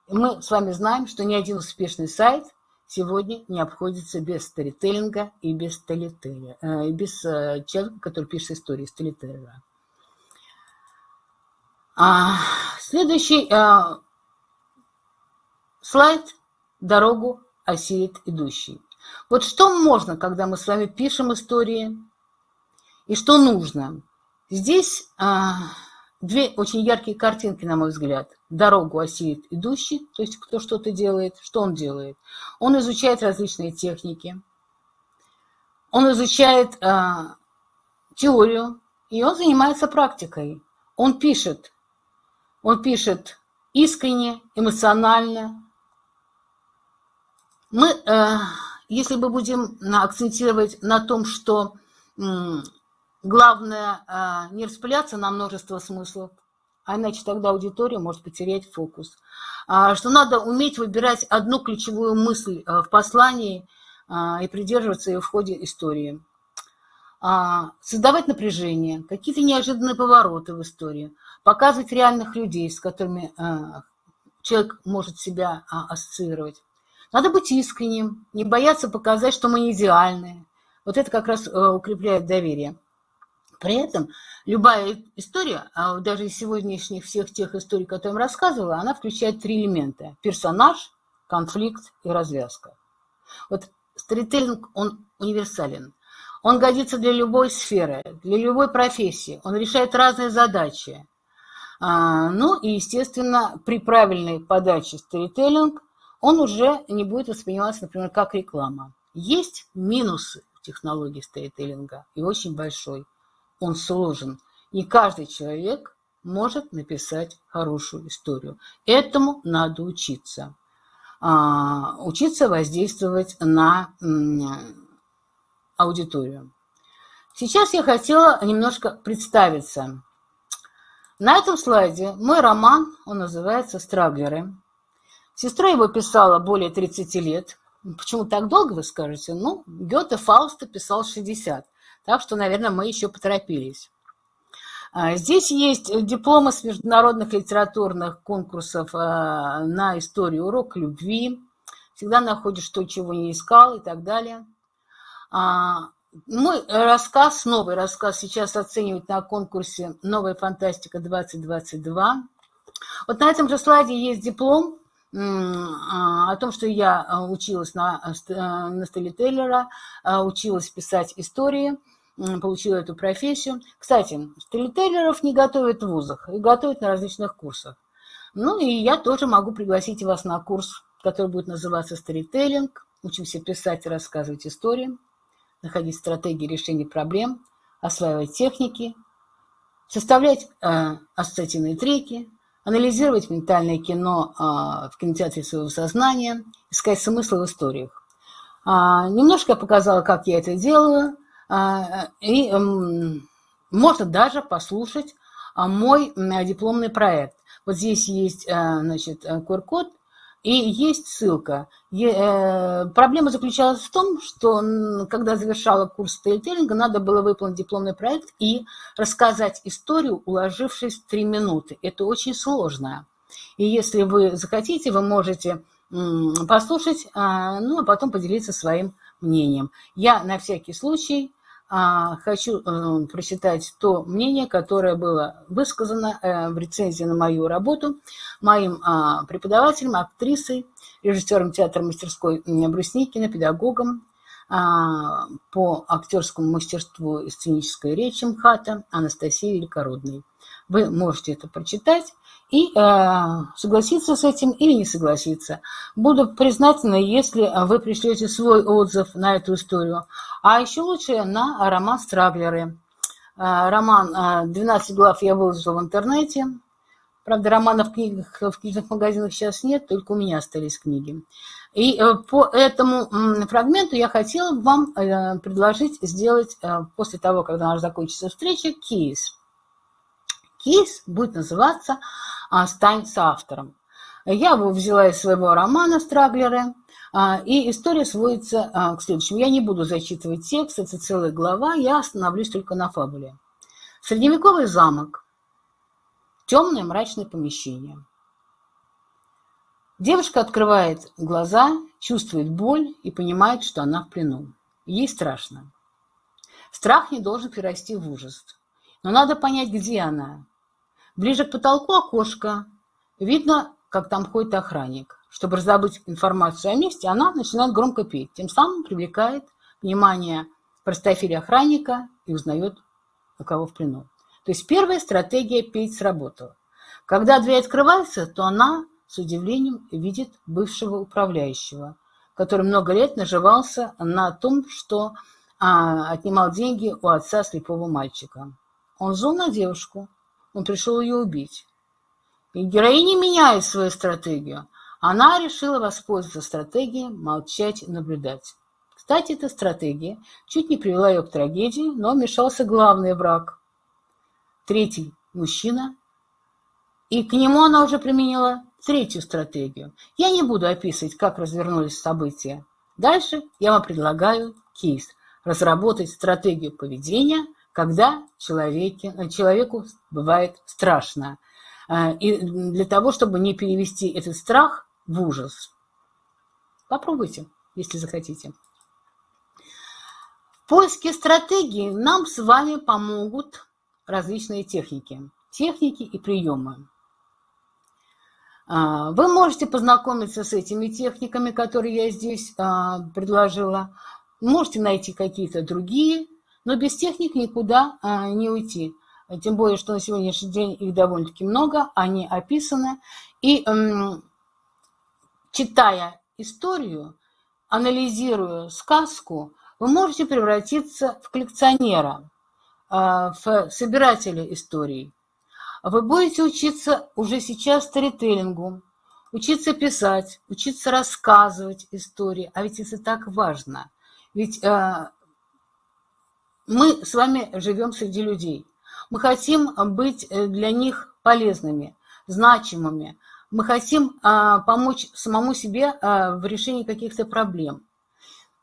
И мы с вами знаем, что ни один успешный сайт сегодня не обходится без сторителлинга и без сторителлера, э, и без э, человека, который пишет истории сторителлера. Следующий а, слайд «Дорогу осилит идущий». Вот что можно, когда мы с вами пишем истории, и что нужно? Здесь а, Две очень яркие картинки, на мой взгляд. Дорогу осеет идущий, то есть кто что-то делает. Что он делает? Он изучает различные техники. Он изучает э, теорию, и он занимается практикой. Он пишет. Он пишет искренне, эмоционально. Мы, э, если мы будем акцентировать на том, что Главное а, не распыляться на множество смыслов, а иначе тогда аудитория может потерять фокус. А, что надо уметь выбирать одну ключевую мысль а, в послании и придерживаться ее в ходе истории. Создавать напряжение, какие-то неожиданные повороты в истории, показывать реальных людей, с которыми человек может себя ассоциировать. Надо быть искренним, не бояться показать, что мы не идеальны. Вот это как раз укрепляет доверие. При этом любая история, а даже из сегодняшних всех тех историй, которые я вам рассказывала, она включает три элемента. Персонаж, конфликт и развязка. Вот сторителлинг, он универсален. Он годится для любой сферы, для любой профессии. Он решает разные задачи. А, ну и, естественно, при правильной подаче сторителлинг он уже не будет восприниматься, например, как реклама. Есть минусы технологии сторителлинга, и очень большой – он сложен. Не каждый человек может написать хорошую историю. Этому надо учиться. А, учиться воздействовать на аудиторию. Сейчас я хотела немножко представиться. На этом слайде мой роман, он называется «Страглеры». Сестра его писала более 30 лет. Почему так долго, вы скажете? Ну, Гёте Фауста писал 60. Так что, наверное, мы еще поторопились. А, здесь есть дипломы с международных литературных конкурсов а, на историю урок любви. Всегда находишь то, чего не искал и так далее. А, мой рассказ, новый рассказ сейчас оценивают на конкурсе «Новая фантастика-2022». Вот на этом же слайде есть диплом о том, что я училась на, на Стеллителлера, училась писать истории – получила эту профессию. Кстати, сторителлеров не готовят в вузах, и готовят на различных курсах. Ну и я тоже могу пригласить вас на курс который будет называться «Сторителлинг». Учимся писать и рассказывать истории, находить стратегии решения проблем, осваивать техники, составлять э, ассоциативные треки, анализировать ментальное кино э, в кинотеатре своего сознания, искать смысл в историях. А, немножко я показала, как я это делаю, а, и можно даже послушать а, мой дипломный проект. Вот здесь есть значит, QR-код, и есть ссылка. Э, проблема заключалась в том, что когда завершала курс сторителлинга, надо было выполнить дипломный проект и рассказать историю, уложившись в три минуты. Это очень сложно. И если вы захотите, вы можете послушать, а, ну, а потом поделиться своим мнением. Я на всякий случай хочу э, прочитать то мнение, которое было высказано э, в рецензии на мою работу моим а, преподавателем, актрисой, режиссером театра мастерской Брусникина, педагогом по актерскому мастерству и сценической речи МХАТа Анастасией Великородной. Вы можете это прочитать и э, согласиться с этим или не согласиться. Буду признательна, если вы пришлете свой отзыв на эту историю. А еще лучше на роман «Страглеры». Э, роман э, «12 глав» я выложила в интернете. Правда, романов в книгах, в книжных магазинах сейчас нет, только у меня остались книги. И э, по этому фрагменту я хотела вам э, предложить сделать, э, после того, когда наша закончится встреча, кейс. Кейс будет называться а, «Стань с автором». Я его взяла из своего романа «Страглеры», а, и история сводится а, к следующему. Я не буду зачитывать текст, это целая глава, я остановлюсь только на фабуле. Средневековый замок, темное мрачное помещение. Девушка открывает глаза, чувствует боль и понимает, что она в плену. Ей страшно. Страх не должен перерасти в ужас. Но надо понять, где она. Ближе к потолку окошко. Видно, как там ходит охранник. Чтобы раздобыть информацию о месте, она начинает громко петь. Тем самым привлекает внимание простофиля охранника и узнает, у кого в плену. То есть первая стратегия петь сработала. Когда дверь открывается, то она с удивлением видит бывшего управляющего, который много лет наживался на том, что а, отнимал деньги у отца слепого мальчика. Он зол на девушку, он пришел ее убить. И героиня меняет свою стратегию. Она решила воспользоваться стратегией молчать и наблюдать. Кстати, эта стратегия чуть не привела ее к трагедии, но вмешался главный враг. Третий мужчина. И к нему она уже применила третью стратегию. Я не буду описывать, как развернулись события. Дальше я вам предлагаю кейс. Разработать стратегию поведения – когда человеке, человеку бывает страшно. А, и для того, чтобы не перевести этот страх в ужас. Попробуйте, если захотите. В поиске стратегии нам с вами помогут различные техники. Техники и приемы. А, вы можете познакомиться с этими техниками, которые я здесь предложила. Можете найти какие-то другие но без техник никуда а, не уйти. Тем более, что на сегодняшний день их довольно-таки много, они описаны. И читая историю, анализируя сказку, вы можете превратиться в коллекционера, а, в собирателя историй. Вы будете учиться уже сейчас сторителлингу, учиться писать, учиться рассказывать истории. А ведь это так важно. Ведь а, мы с вами живем среди людей. Мы хотим быть э, для них полезными, значимыми. Мы хотим а, помочь самому себе а, в решении каких-то проблем.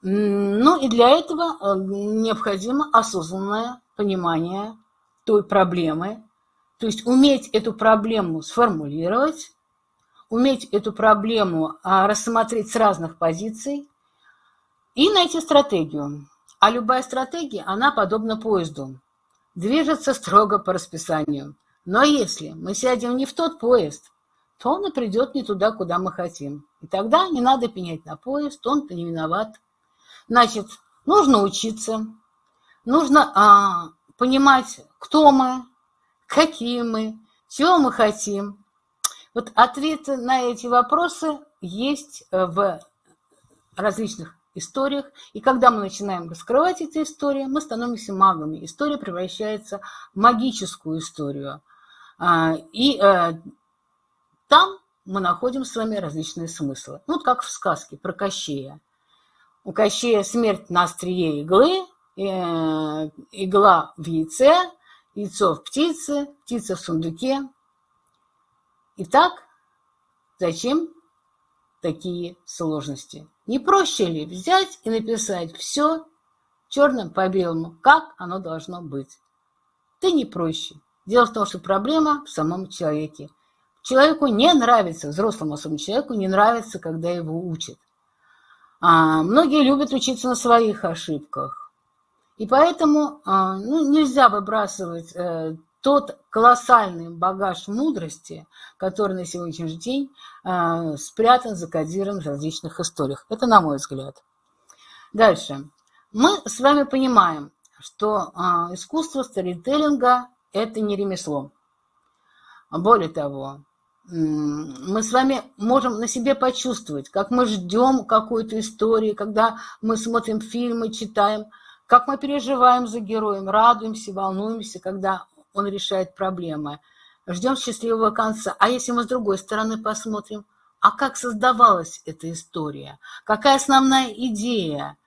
Ну и для этого э, необходимо осознанное понимание той проблемы, то есть уметь эту проблему сформулировать, уметь эту проблему а, рассмотреть с разных позиций и найти стратегию. А любая стратегия, она подобна поезду. Движется строго по расписанию. Но если мы сядем не в тот поезд, то он и придет не туда, куда мы хотим. И тогда не надо пенять на поезд, он-то не виноват. Значит, нужно учиться, нужно а, понимать, кто мы, какие мы, чего мы хотим. Вот ответы на эти вопросы есть э, в различных историях. И когда мы начинаем раскрывать эти истории, мы становимся магами. История превращается в магическую историю. А, и э, там мы находим с вами различные смыслы. Ну, как в сказке про Кощея. У Кощея смерть на острие иглы, э, игла в яйце, яйцо в птице, птица в сундуке. Итак, зачем такие сложности? Не проще ли взять и написать все черным по белому, как оно должно быть? Ты не проще. Дело в том, что проблема в самом человеке. Человеку не нравится, взрослому особенно человеку не нравится, когда его учат. А многие любят учиться на своих ошибках. И поэтому а, ну, нельзя выбрасывать э, тот колоссальный багаж мудрости, который на сегодняшний день э, спрятан, закодирован в различных историях. Это на мой взгляд. Дальше. Мы с вами понимаем, что э, искусство сторителлинга – это не ремесло. Более того, мы с вами можем на себе почувствовать, как мы ждем какой-то истории, когда мы смотрим фильмы, читаем, как мы переживаем за героем, радуемся, волнуемся, когда он решает проблемы. Ждем счастливого конца. А если мы с другой стороны посмотрим, а как создавалась эта история? Какая основная идея?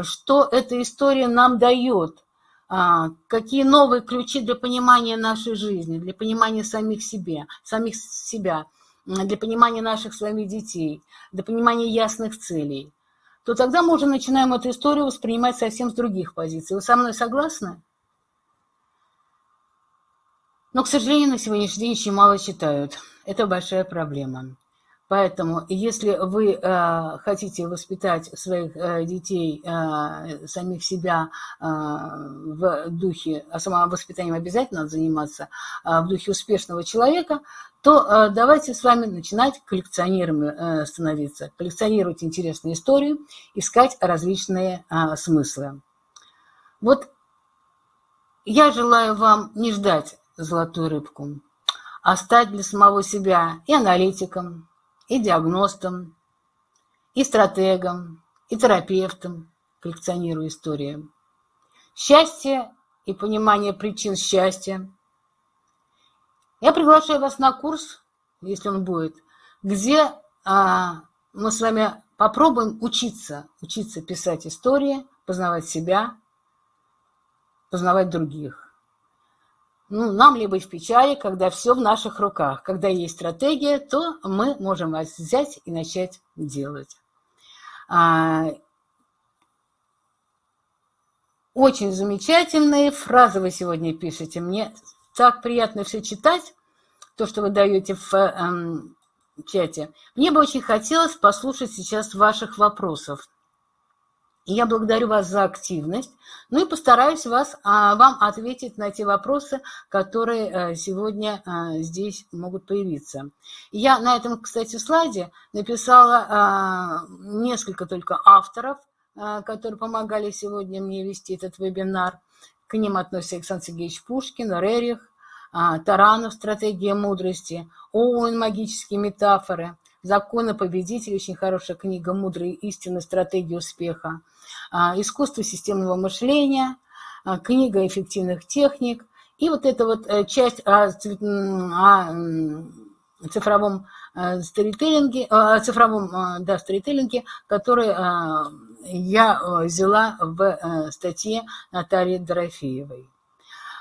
Что эта история нам дает? А, какие новые ключи для понимания нашей жизни, для понимания самих себе, самих себя, для понимания наших с вами детей, для понимания ясных целей, то тогда мы уже начинаем эту историю воспринимать совсем с других позиций. Вы со мной согласны? Но, к сожалению, на сегодняшний день очень мало читают. Это большая проблема. Поэтому, если вы э, хотите воспитать своих э, детей, э, самих себя э, в духе, а самовоспитанием обязательно надо заниматься, э, в духе успешного человека, то э, давайте с вами начинать коллекционерами э, становиться, коллекционировать интересные истории, искать различные э, смыслы. Вот я желаю вам не ждать золотую рыбку, а стать для самого себя и аналитиком, и диагностом, и стратегом, и терапевтом, коллекционирую истории. Счастье и понимание причин счастья. Я приглашаю вас на курс, если он будет, где а, мы с вами попробуем учиться, учиться писать истории, познавать себя, познавать других. Ну, нам либо в печали, когда все в наших руках. Когда есть стратегия, то мы можем взять и начать делать. А, очень замечательные фразы вы сегодня пишете. Мне так приятно все читать, то, что вы даете в эм, чате. Мне бы очень хотелось послушать сейчас ваших вопросов. Я благодарю вас за активность. Ну и постараюсь вас, а, вам ответить на те вопросы, которые а, сегодня а, здесь могут появиться. Я на этом, кстати, слайде написала а, несколько только авторов, а, которые помогали сегодня мне вести этот вебинар. К ним относятся Александр Сергеевич Пушкин, Рерих, Таранов «Стратегия мудрости», Оуэн «Магические метафоры», «Законы победителей», очень хорошая книга «Мудрые истины. Стратегия успеха», искусство системного мышления, а, книга эффективных техник. И вот эта вот э, часть о, цифровом э, сторителлинге, о цифровом да, сторителлинге, который я э, взяла в статье Натальи Дорофеевой.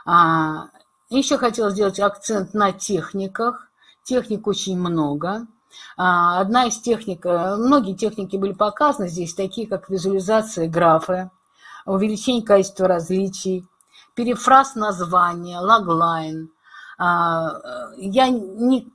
А, еще хотела сделать акцент на техниках. Техник очень много. А, одна из техник, э, многие техники были показаны здесь, такие как визуализация графа, увеличение количества различий, перефраз названия, лаглайн. А, э, я не,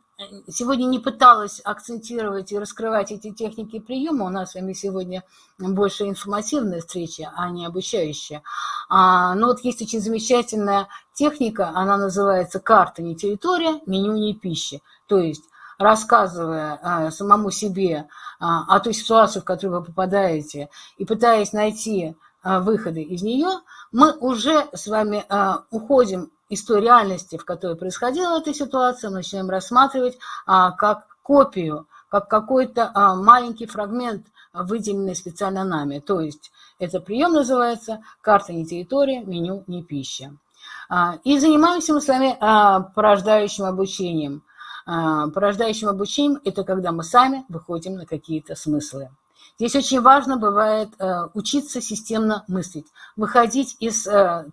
сегодня не пыталась акцентировать и раскрывать эти техники и приемы. У нас с вами сегодня больше информативная встреча, а не обучающая. А, но вот есть очень замечательная техника, она называется «Карта не территория, меню не пищи». То есть рассказывая а, самому себе а, о той ситуации, в которую вы попадаете, и пытаясь найти а, выходы из нее, мы уже с вами уходим из той реальности, в которой происходила эта ситуация, мы начинаем рассматривать как копию, как какой-то маленький фрагмент, выделенный специально нами. То есть этот прием называется «карта не территория, меню не пища». И занимаемся мы с вами порождающим обучением. А, порождающим обучением – это когда мы сами выходим на какие-то смыслы. Здесь очень важно бывает учиться системно мыслить, выходить из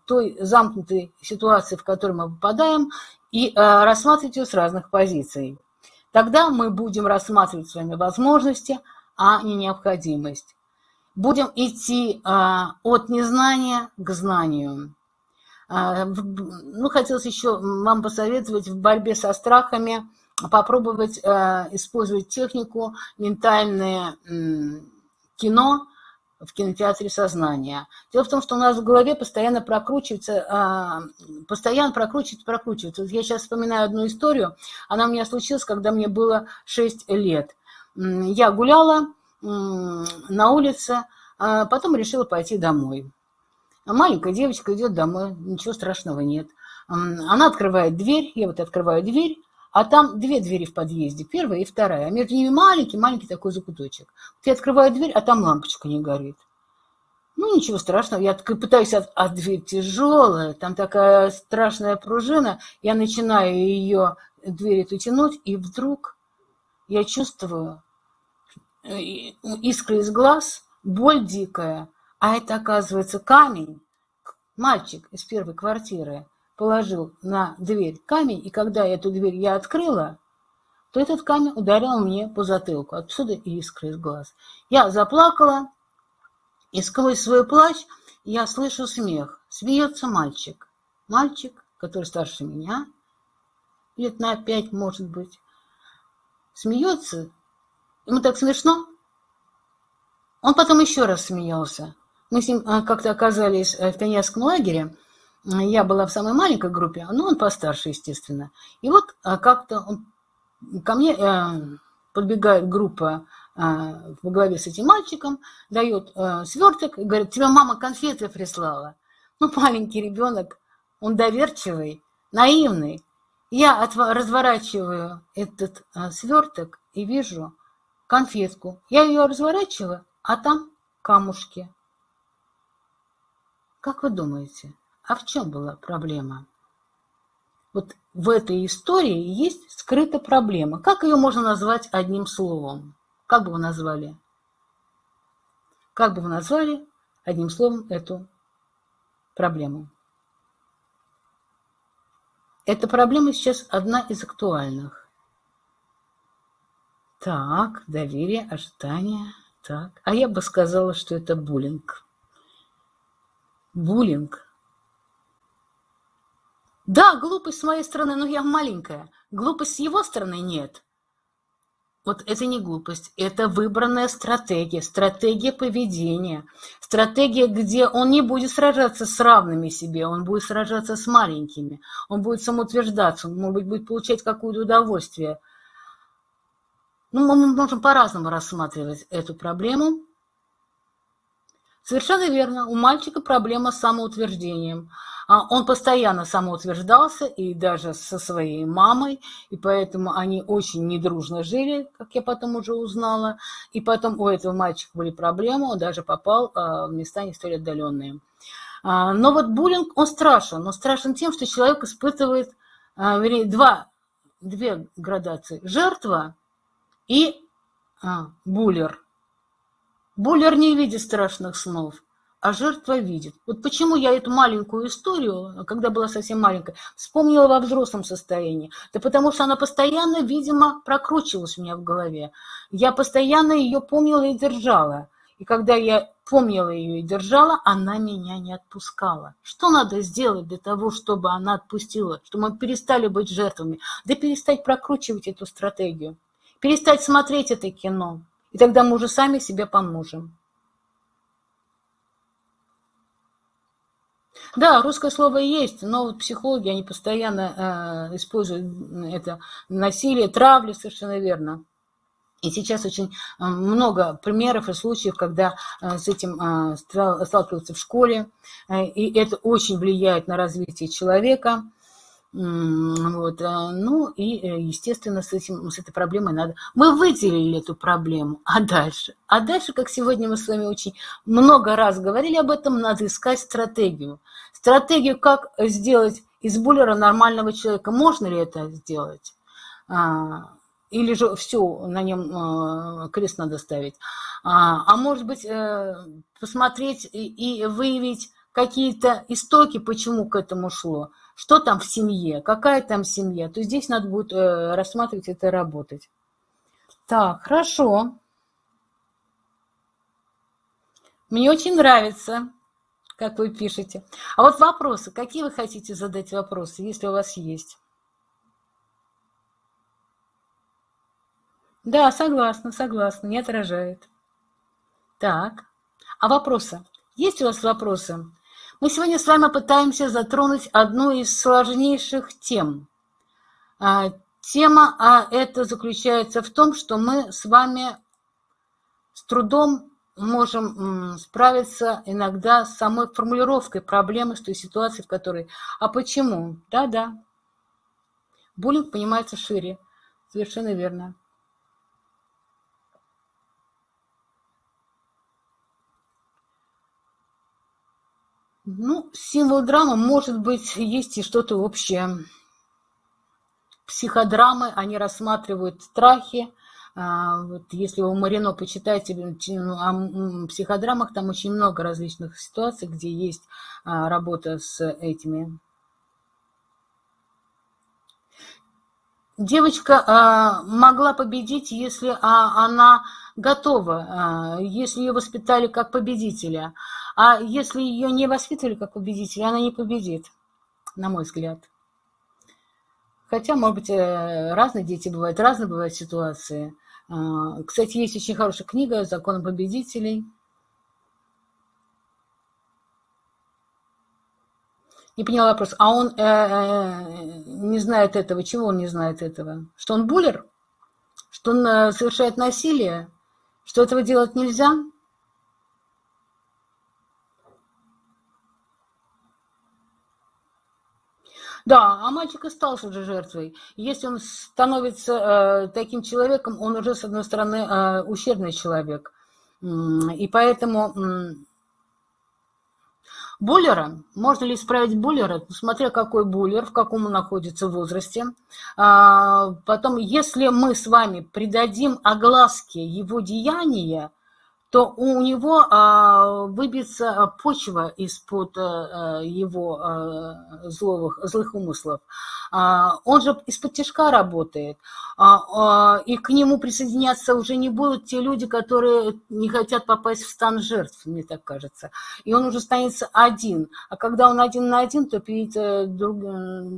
той замкнутой ситуации, в которую мы попадаем, и рассматривать ее с разных позиций. Тогда мы будем рассматривать с вами возможности, а не необходимость. Будем идти от незнания к знанию. Ну, хотелось еще вам посоветовать в борьбе со страхами попробовать э, использовать технику ментальное кино в кинотеатре сознания. Дело в том, что у нас в голове постоянно прокручивается, а, постоянно прокручивается, прокручивается. Вот я сейчас вспоминаю одну историю, она у меня случилась, когда мне было 6 лет. Я гуляла на улице, а потом решила пойти домой. Маленькая девочка идет домой, ничего страшного нет. Она открывает дверь, я вот открываю дверь, а там две двери в подъезде, первая и вторая, а между ними маленький-маленький такой закуточек. Вот я открываю дверь, а там лампочка не горит. Ну, ничего страшного, я пытаюсь, а, а дверь тяжелая, там такая страшная пружина, я начинаю ее, дверь эту тянуть, и вдруг я чувствую э, искры из глаз, боль дикая, а это, оказывается, камень. Мальчик из первой квартиры положил на дверь камень, и когда эту дверь я открыла, то этот камень ударил мне по затылку. Отсюда и искры из глаз. Я заплакала, и сквозь свой плач я слышу смех. Смеется мальчик. Мальчик, который старше меня, лет на пять, может быть, смеется. Ему так смешно. Он потом еще раз смеялся. Мы с ним а, как-то оказались э, в пионерском лагере. Я была в самой маленькой группе, но он постарше, естественно. И вот а, как-то ко мне э, подбегает группа э, во главе с этим мальчиком, дает сверток и говорит, тебе мама конфеты прислала. Ну, маленький ребенок, он доверчивый, наивный. Я разворачиваю этот сверток и вижу конфетку. Я ее разворачиваю, а там камушки. Как вы думаете, а в чем была проблема? Вот в этой истории есть скрытая проблема. Как ее можно назвать одним словом? Как бы вы назвали? Как бы вы назвали одним словом эту проблему? Эта проблема сейчас одна из актуальных. Так, доверие, ожидание. Так, а я бы сказала, что это буллинг буллинг. Да, глупость с моей стороны, но я маленькая. Глупость с его стороны нет. Вот это не глупость, это выбранная стратегия, стратегия поведения, стратегия, где он не будет сражаться с равными себе, он будет сражаться с маленькими, он будет самоутверждаться, он, может быть, будет получать какое-то удовольствие. Ну, мы можем по-разному рассматривать эту проблему. Совершенно верно. У мальчика проблема с самоутверждением. А он постоянно самоутверждался, и даже со своей мамой, и поэтому они очень недружно жили, как я потом уже узнала. И потом у этого мальчика были проблемы, он даже попал а, в места не столь отдаленные. А, но вот буллинг, он страшен. Он страшен тем, что человек испытывает вернее, два, две градации. Жертва и буллер – Буллер не видит страшных снов, а жертва видит. Вот почему я эту маленькую историю, когда была совсем маленькая, вспомнила во взрослом состоянии. Да потому что она постоянно, видимо, прокручивалась у меня в голове. Я постоянно ее помнила и держала. И когда я помнила ее и держала, она меня не отпускала. Что надо сделать для того, чтобы она отпустила, чтобы мы перестали быть жертвами? Да перестать прокручивать эту стратегию, перестать смотреть это кино, и тогда мы уже сами себе поможем. Да, русское слово есть, но вот психологи, они постоянно э, используют это насилие, травли, совершенно верно. И сейчас очень э, много примеров и случаев, когда э, с этим э, сталкиваются в школе, и это очень влияет на развитие человека. Вот. Э, ну и, э, естественно, с, этим, с этой проблемой надо... Мы выделили эту проблему, а дальше? А дальше, как сегодня мы с вами очень много раз говорили об этом, надо искать стратегию. Стратегию, как сделать из буллера нормального человека. Можно ли это сделать? А, или же все, на нем э, крест надо ставить. А, а может быть, посмотреть и выявить какие-то истоки, почему к этому шло – что там в семье, какая там семья, то здесь надо будет э, рассматривать это и работать. Так, хорошо. Мне очень нравится, как вы пишете. А вот вопросы, какие вы хотите задать вопросы, если у вас есть? Да, согласна, согласна, не отражает. Так, а вопросы? Есть у вас вопросы? Мы сегодня с вами пытаемся затронуть одну из сложнейших тем. А, тема а это заключается в том, что мы с вами с трудом можем справиться иногда с самой формулировкой проблемы, с той ситуации, в которой... А почему? Да-да. Буллинг понимается шире. Совершенно верно. Ну, символ драмы, может быть, есть и что-то общее. Психодрамы, они рассматривают страхи. А, вот если вы Марино почитаете о психодрамах, там очень много различных ситуаций, где есть а, работа с этими. Девочка а, могла победить, если она готова, если ее воспитали как победителя. А если ее не воспитывали как победителя, она не победит, на мой взгляд. Хотя, может быть, э, разные дети бывают, разные бывают ситуации. А, кстати, есть очень хорошая книга «Закон победителей». Не поняла вопрос. А он э, э, не знает этого. Чего он не знает этого? Что он буллер? Что он э, совершает насилие? Что этого делать нельзя? Да, а мальчик и стал же жертвой. Если он становится э, таким человеком, он уже, с одной стороны, э, ущербный человек. И поэтому э, буллера, можно ли исправить буллера, смотря какой буллер, в каком он находится возрасте. А, потом, если мы с вами придадим огласке его деяния, то у него а, выбьется почва из-под а, его а, злых, злых умыслов. А, он же из-под тяжка работает, а, а, и к нему присоединяться уже не будут те люди, которые не хотят попасть в стан жертв, мне так кажется. И он уже останется один. А когда он один на один, то перед э, друг,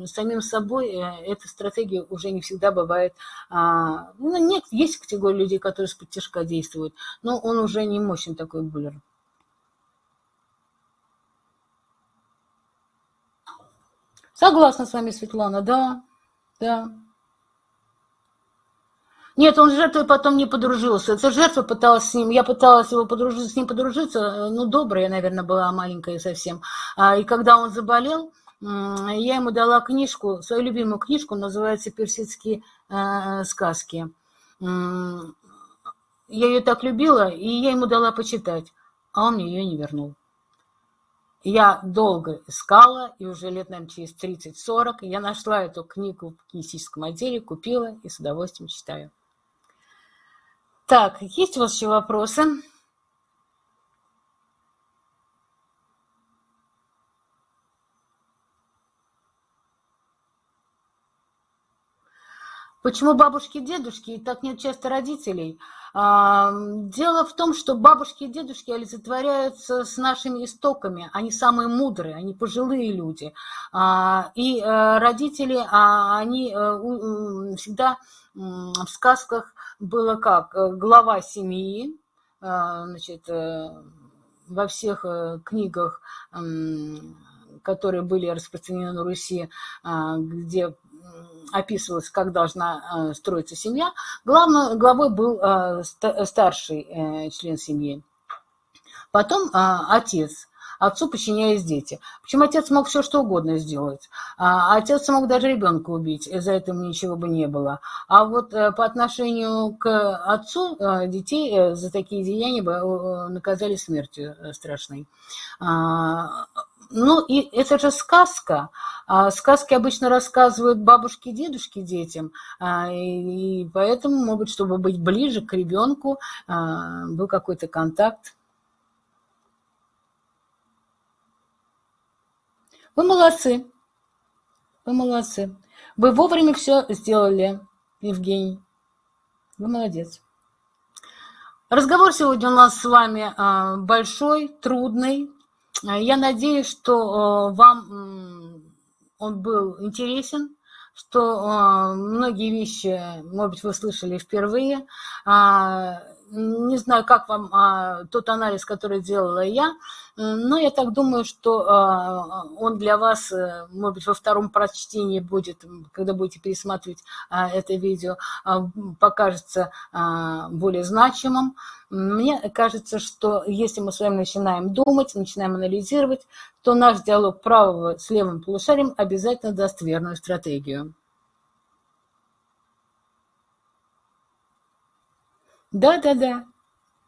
самим собой э, эта стратегия уже не всегда бывает. Ну, нет, есть категория людей, которые из-под тяжка действуют, но он уже не мощен такой буллер. Согласна с вами, Светлана, да, да. Нет, он с жертвой потом не подружился. Эта жертва пыталась с ним, я пыталась его подружиться, с ним подружиться, ну, добрая, наверное, была маленькая совсем. А, и когда он заболел, я ему дала книжку, свою любимую книжку, называется «Персидские э, сказки». Я ее так любила, и я ему дала почитать, а он мне ее не вернул. Я долго искала, и уже лет, наверное, через 30-40 я нашла эту книгу в книгистическом отделе, купила и с удовольствием читаю. Так, есть у вас еще вопросы? Почему бабушки и дедушки и так нет часто родителей? Дело в том, что бабушки и дедушки олицетворяются с нашими истоками. Они самые мудрые, они пожилые люди. А, и э, родители, а, они э, всегда в сказках было как? Глава семьи, а, значит, э, во всех книгах, которые были распространены на Руси, где описывалось, как должна э, строиться семья, главной, главой был э, старший э, член семьи. Потом отец. отцу подчиняясь дети. Причем отец мог все что угодно сделать. А отец мог даже ребенка убить, за это ничего бы не было. А вот по отношению к отцу детей за такие деяния бы наказали смертью страшной. Ну, и это же сказка. А сказки обычно рассказывают бабушки и дедушки детям, а, и, поэтому, может быть, чтобы быть ближе к ребенку, а, был какой-то контакт. Вы молодцы. Вы молодцы. Вы вовремя все сделали, Евгений. Вы молодец. Разговор сегодня у нас с вами большой, трудный, я надеюсь, что э, вам он был интересен, что э, многие вещи, может быть, вы слышали впервые. Не знаю, как вам а, тот анализ, который делала я, но я так думаю, что а, он для вас, э, может быть, во втором прочтении будет, когда будете пересматривать а, это видео, а, покажется а, более значимым. Мне кажется, что если мы с вами начинаем думать, начинаем анализировать, то наш диалог правого с левым полушарием обязательно даст верную стратегию. Да-да-да,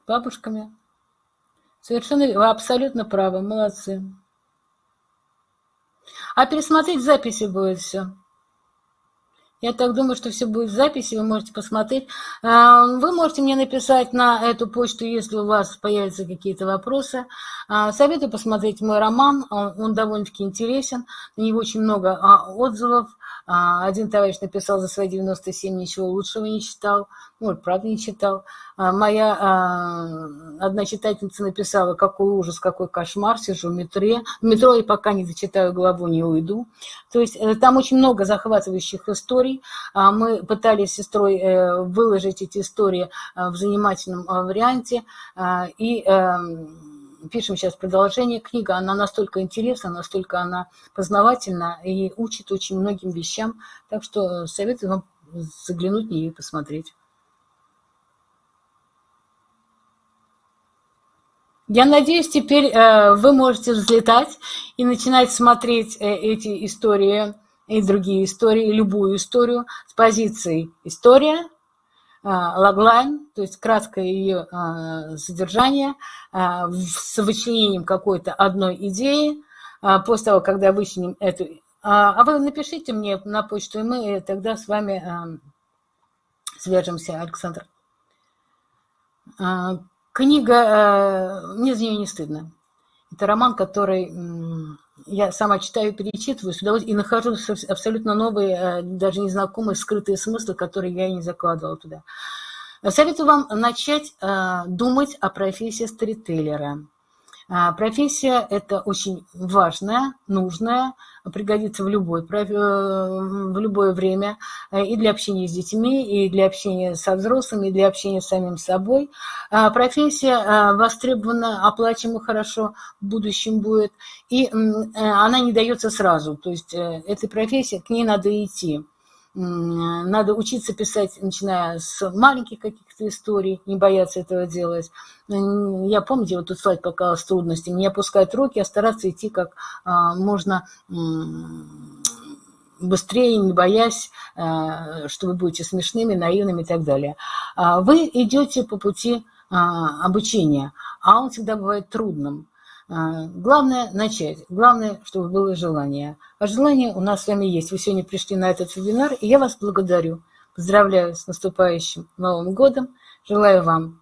бабушками. Совершенно, вы абсолютно правы, молодцы. А пересмотреть записи будет все. Я так думаю, что все будет в записи, вы можете посмотреть. А, вы можете мне написать на эту почту, если у вас появятся какие-то вопросы. А, советую посмотреть мой роман, он, довольно-таки интересен, на него очень много а, отзывов. А, один товарищ написал за свои 97, ничего лучшего не читал. Может, правда не читал. А, моя а, одна читательница написала, какой ужас, какой кошмар, сижу в метро, в метро и пока не зачитаю главу, не уйду. То есть э, там очень много захватывающих историй. Мы пытались с сестрой э, выложить эти истории в занимательном варианте. И эм, пишем сейчас продолжение. Книга, она настолько интересна, настолько она познавательна и учит очень многим вещам. Так что советую вам заглянуть в нее и посмотреть. Я надеюсь, теперь э, вы можете взлетать и начинать смотреть э, эти истории и другие истории, любую историю с позиции история, логлайн, то есть краткое ее а, содержание а, с вычленением какой-то одной идеи. После того, когда вычленим эту... А вы напишите мне на почту, и мы тогда с вами свяжемся, Александр. Книга, мне за нее не стыдно. Это роман, который я сама читаю, перечитываю с удовольствием и нахожу абсолютно новые, э, даже незнакомые, скрытые смыслы, которые я и не закладывала туда. Советую вам начать э, думать о профессии сторителлера. А, профессия – это очень важная, нужная, пригодится в, любой, э, в любое время э, и для общения с детьми, и для общения со взрослыми, и для общения с самим собой. А, профессия э, востребована, оплачиваема хорошо в будущем будет, и она не дается сразу. То есть этой профессии, к ней надо идти. Надо учиться писать, начиная с маленьких каких-то историй, не бояться этого делать. Я помню, вот тут слайд показалось трудности, не опускать руки, а стараться идти как а, можно быстрее, не боясь, а, что вы будете смешными, наивными и так далее. А вы идете по пути обучения, а он всегда бывает трудным. А, главное – начать. Главное, чтобы было желание. А желание у нас с вами есть. Вы сегодня пришли на этот вебинар, и я вас благодарю. Поздравляю с наступающим Новым годом. Желаю вам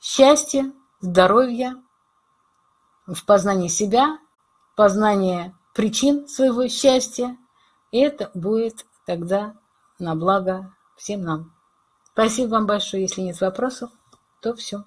счастья, здоровья, в познании себя, познание причин своего счастья. И это будет тогда на благо всем нам. Спасибо вам большое. Если нет вопросов, то все.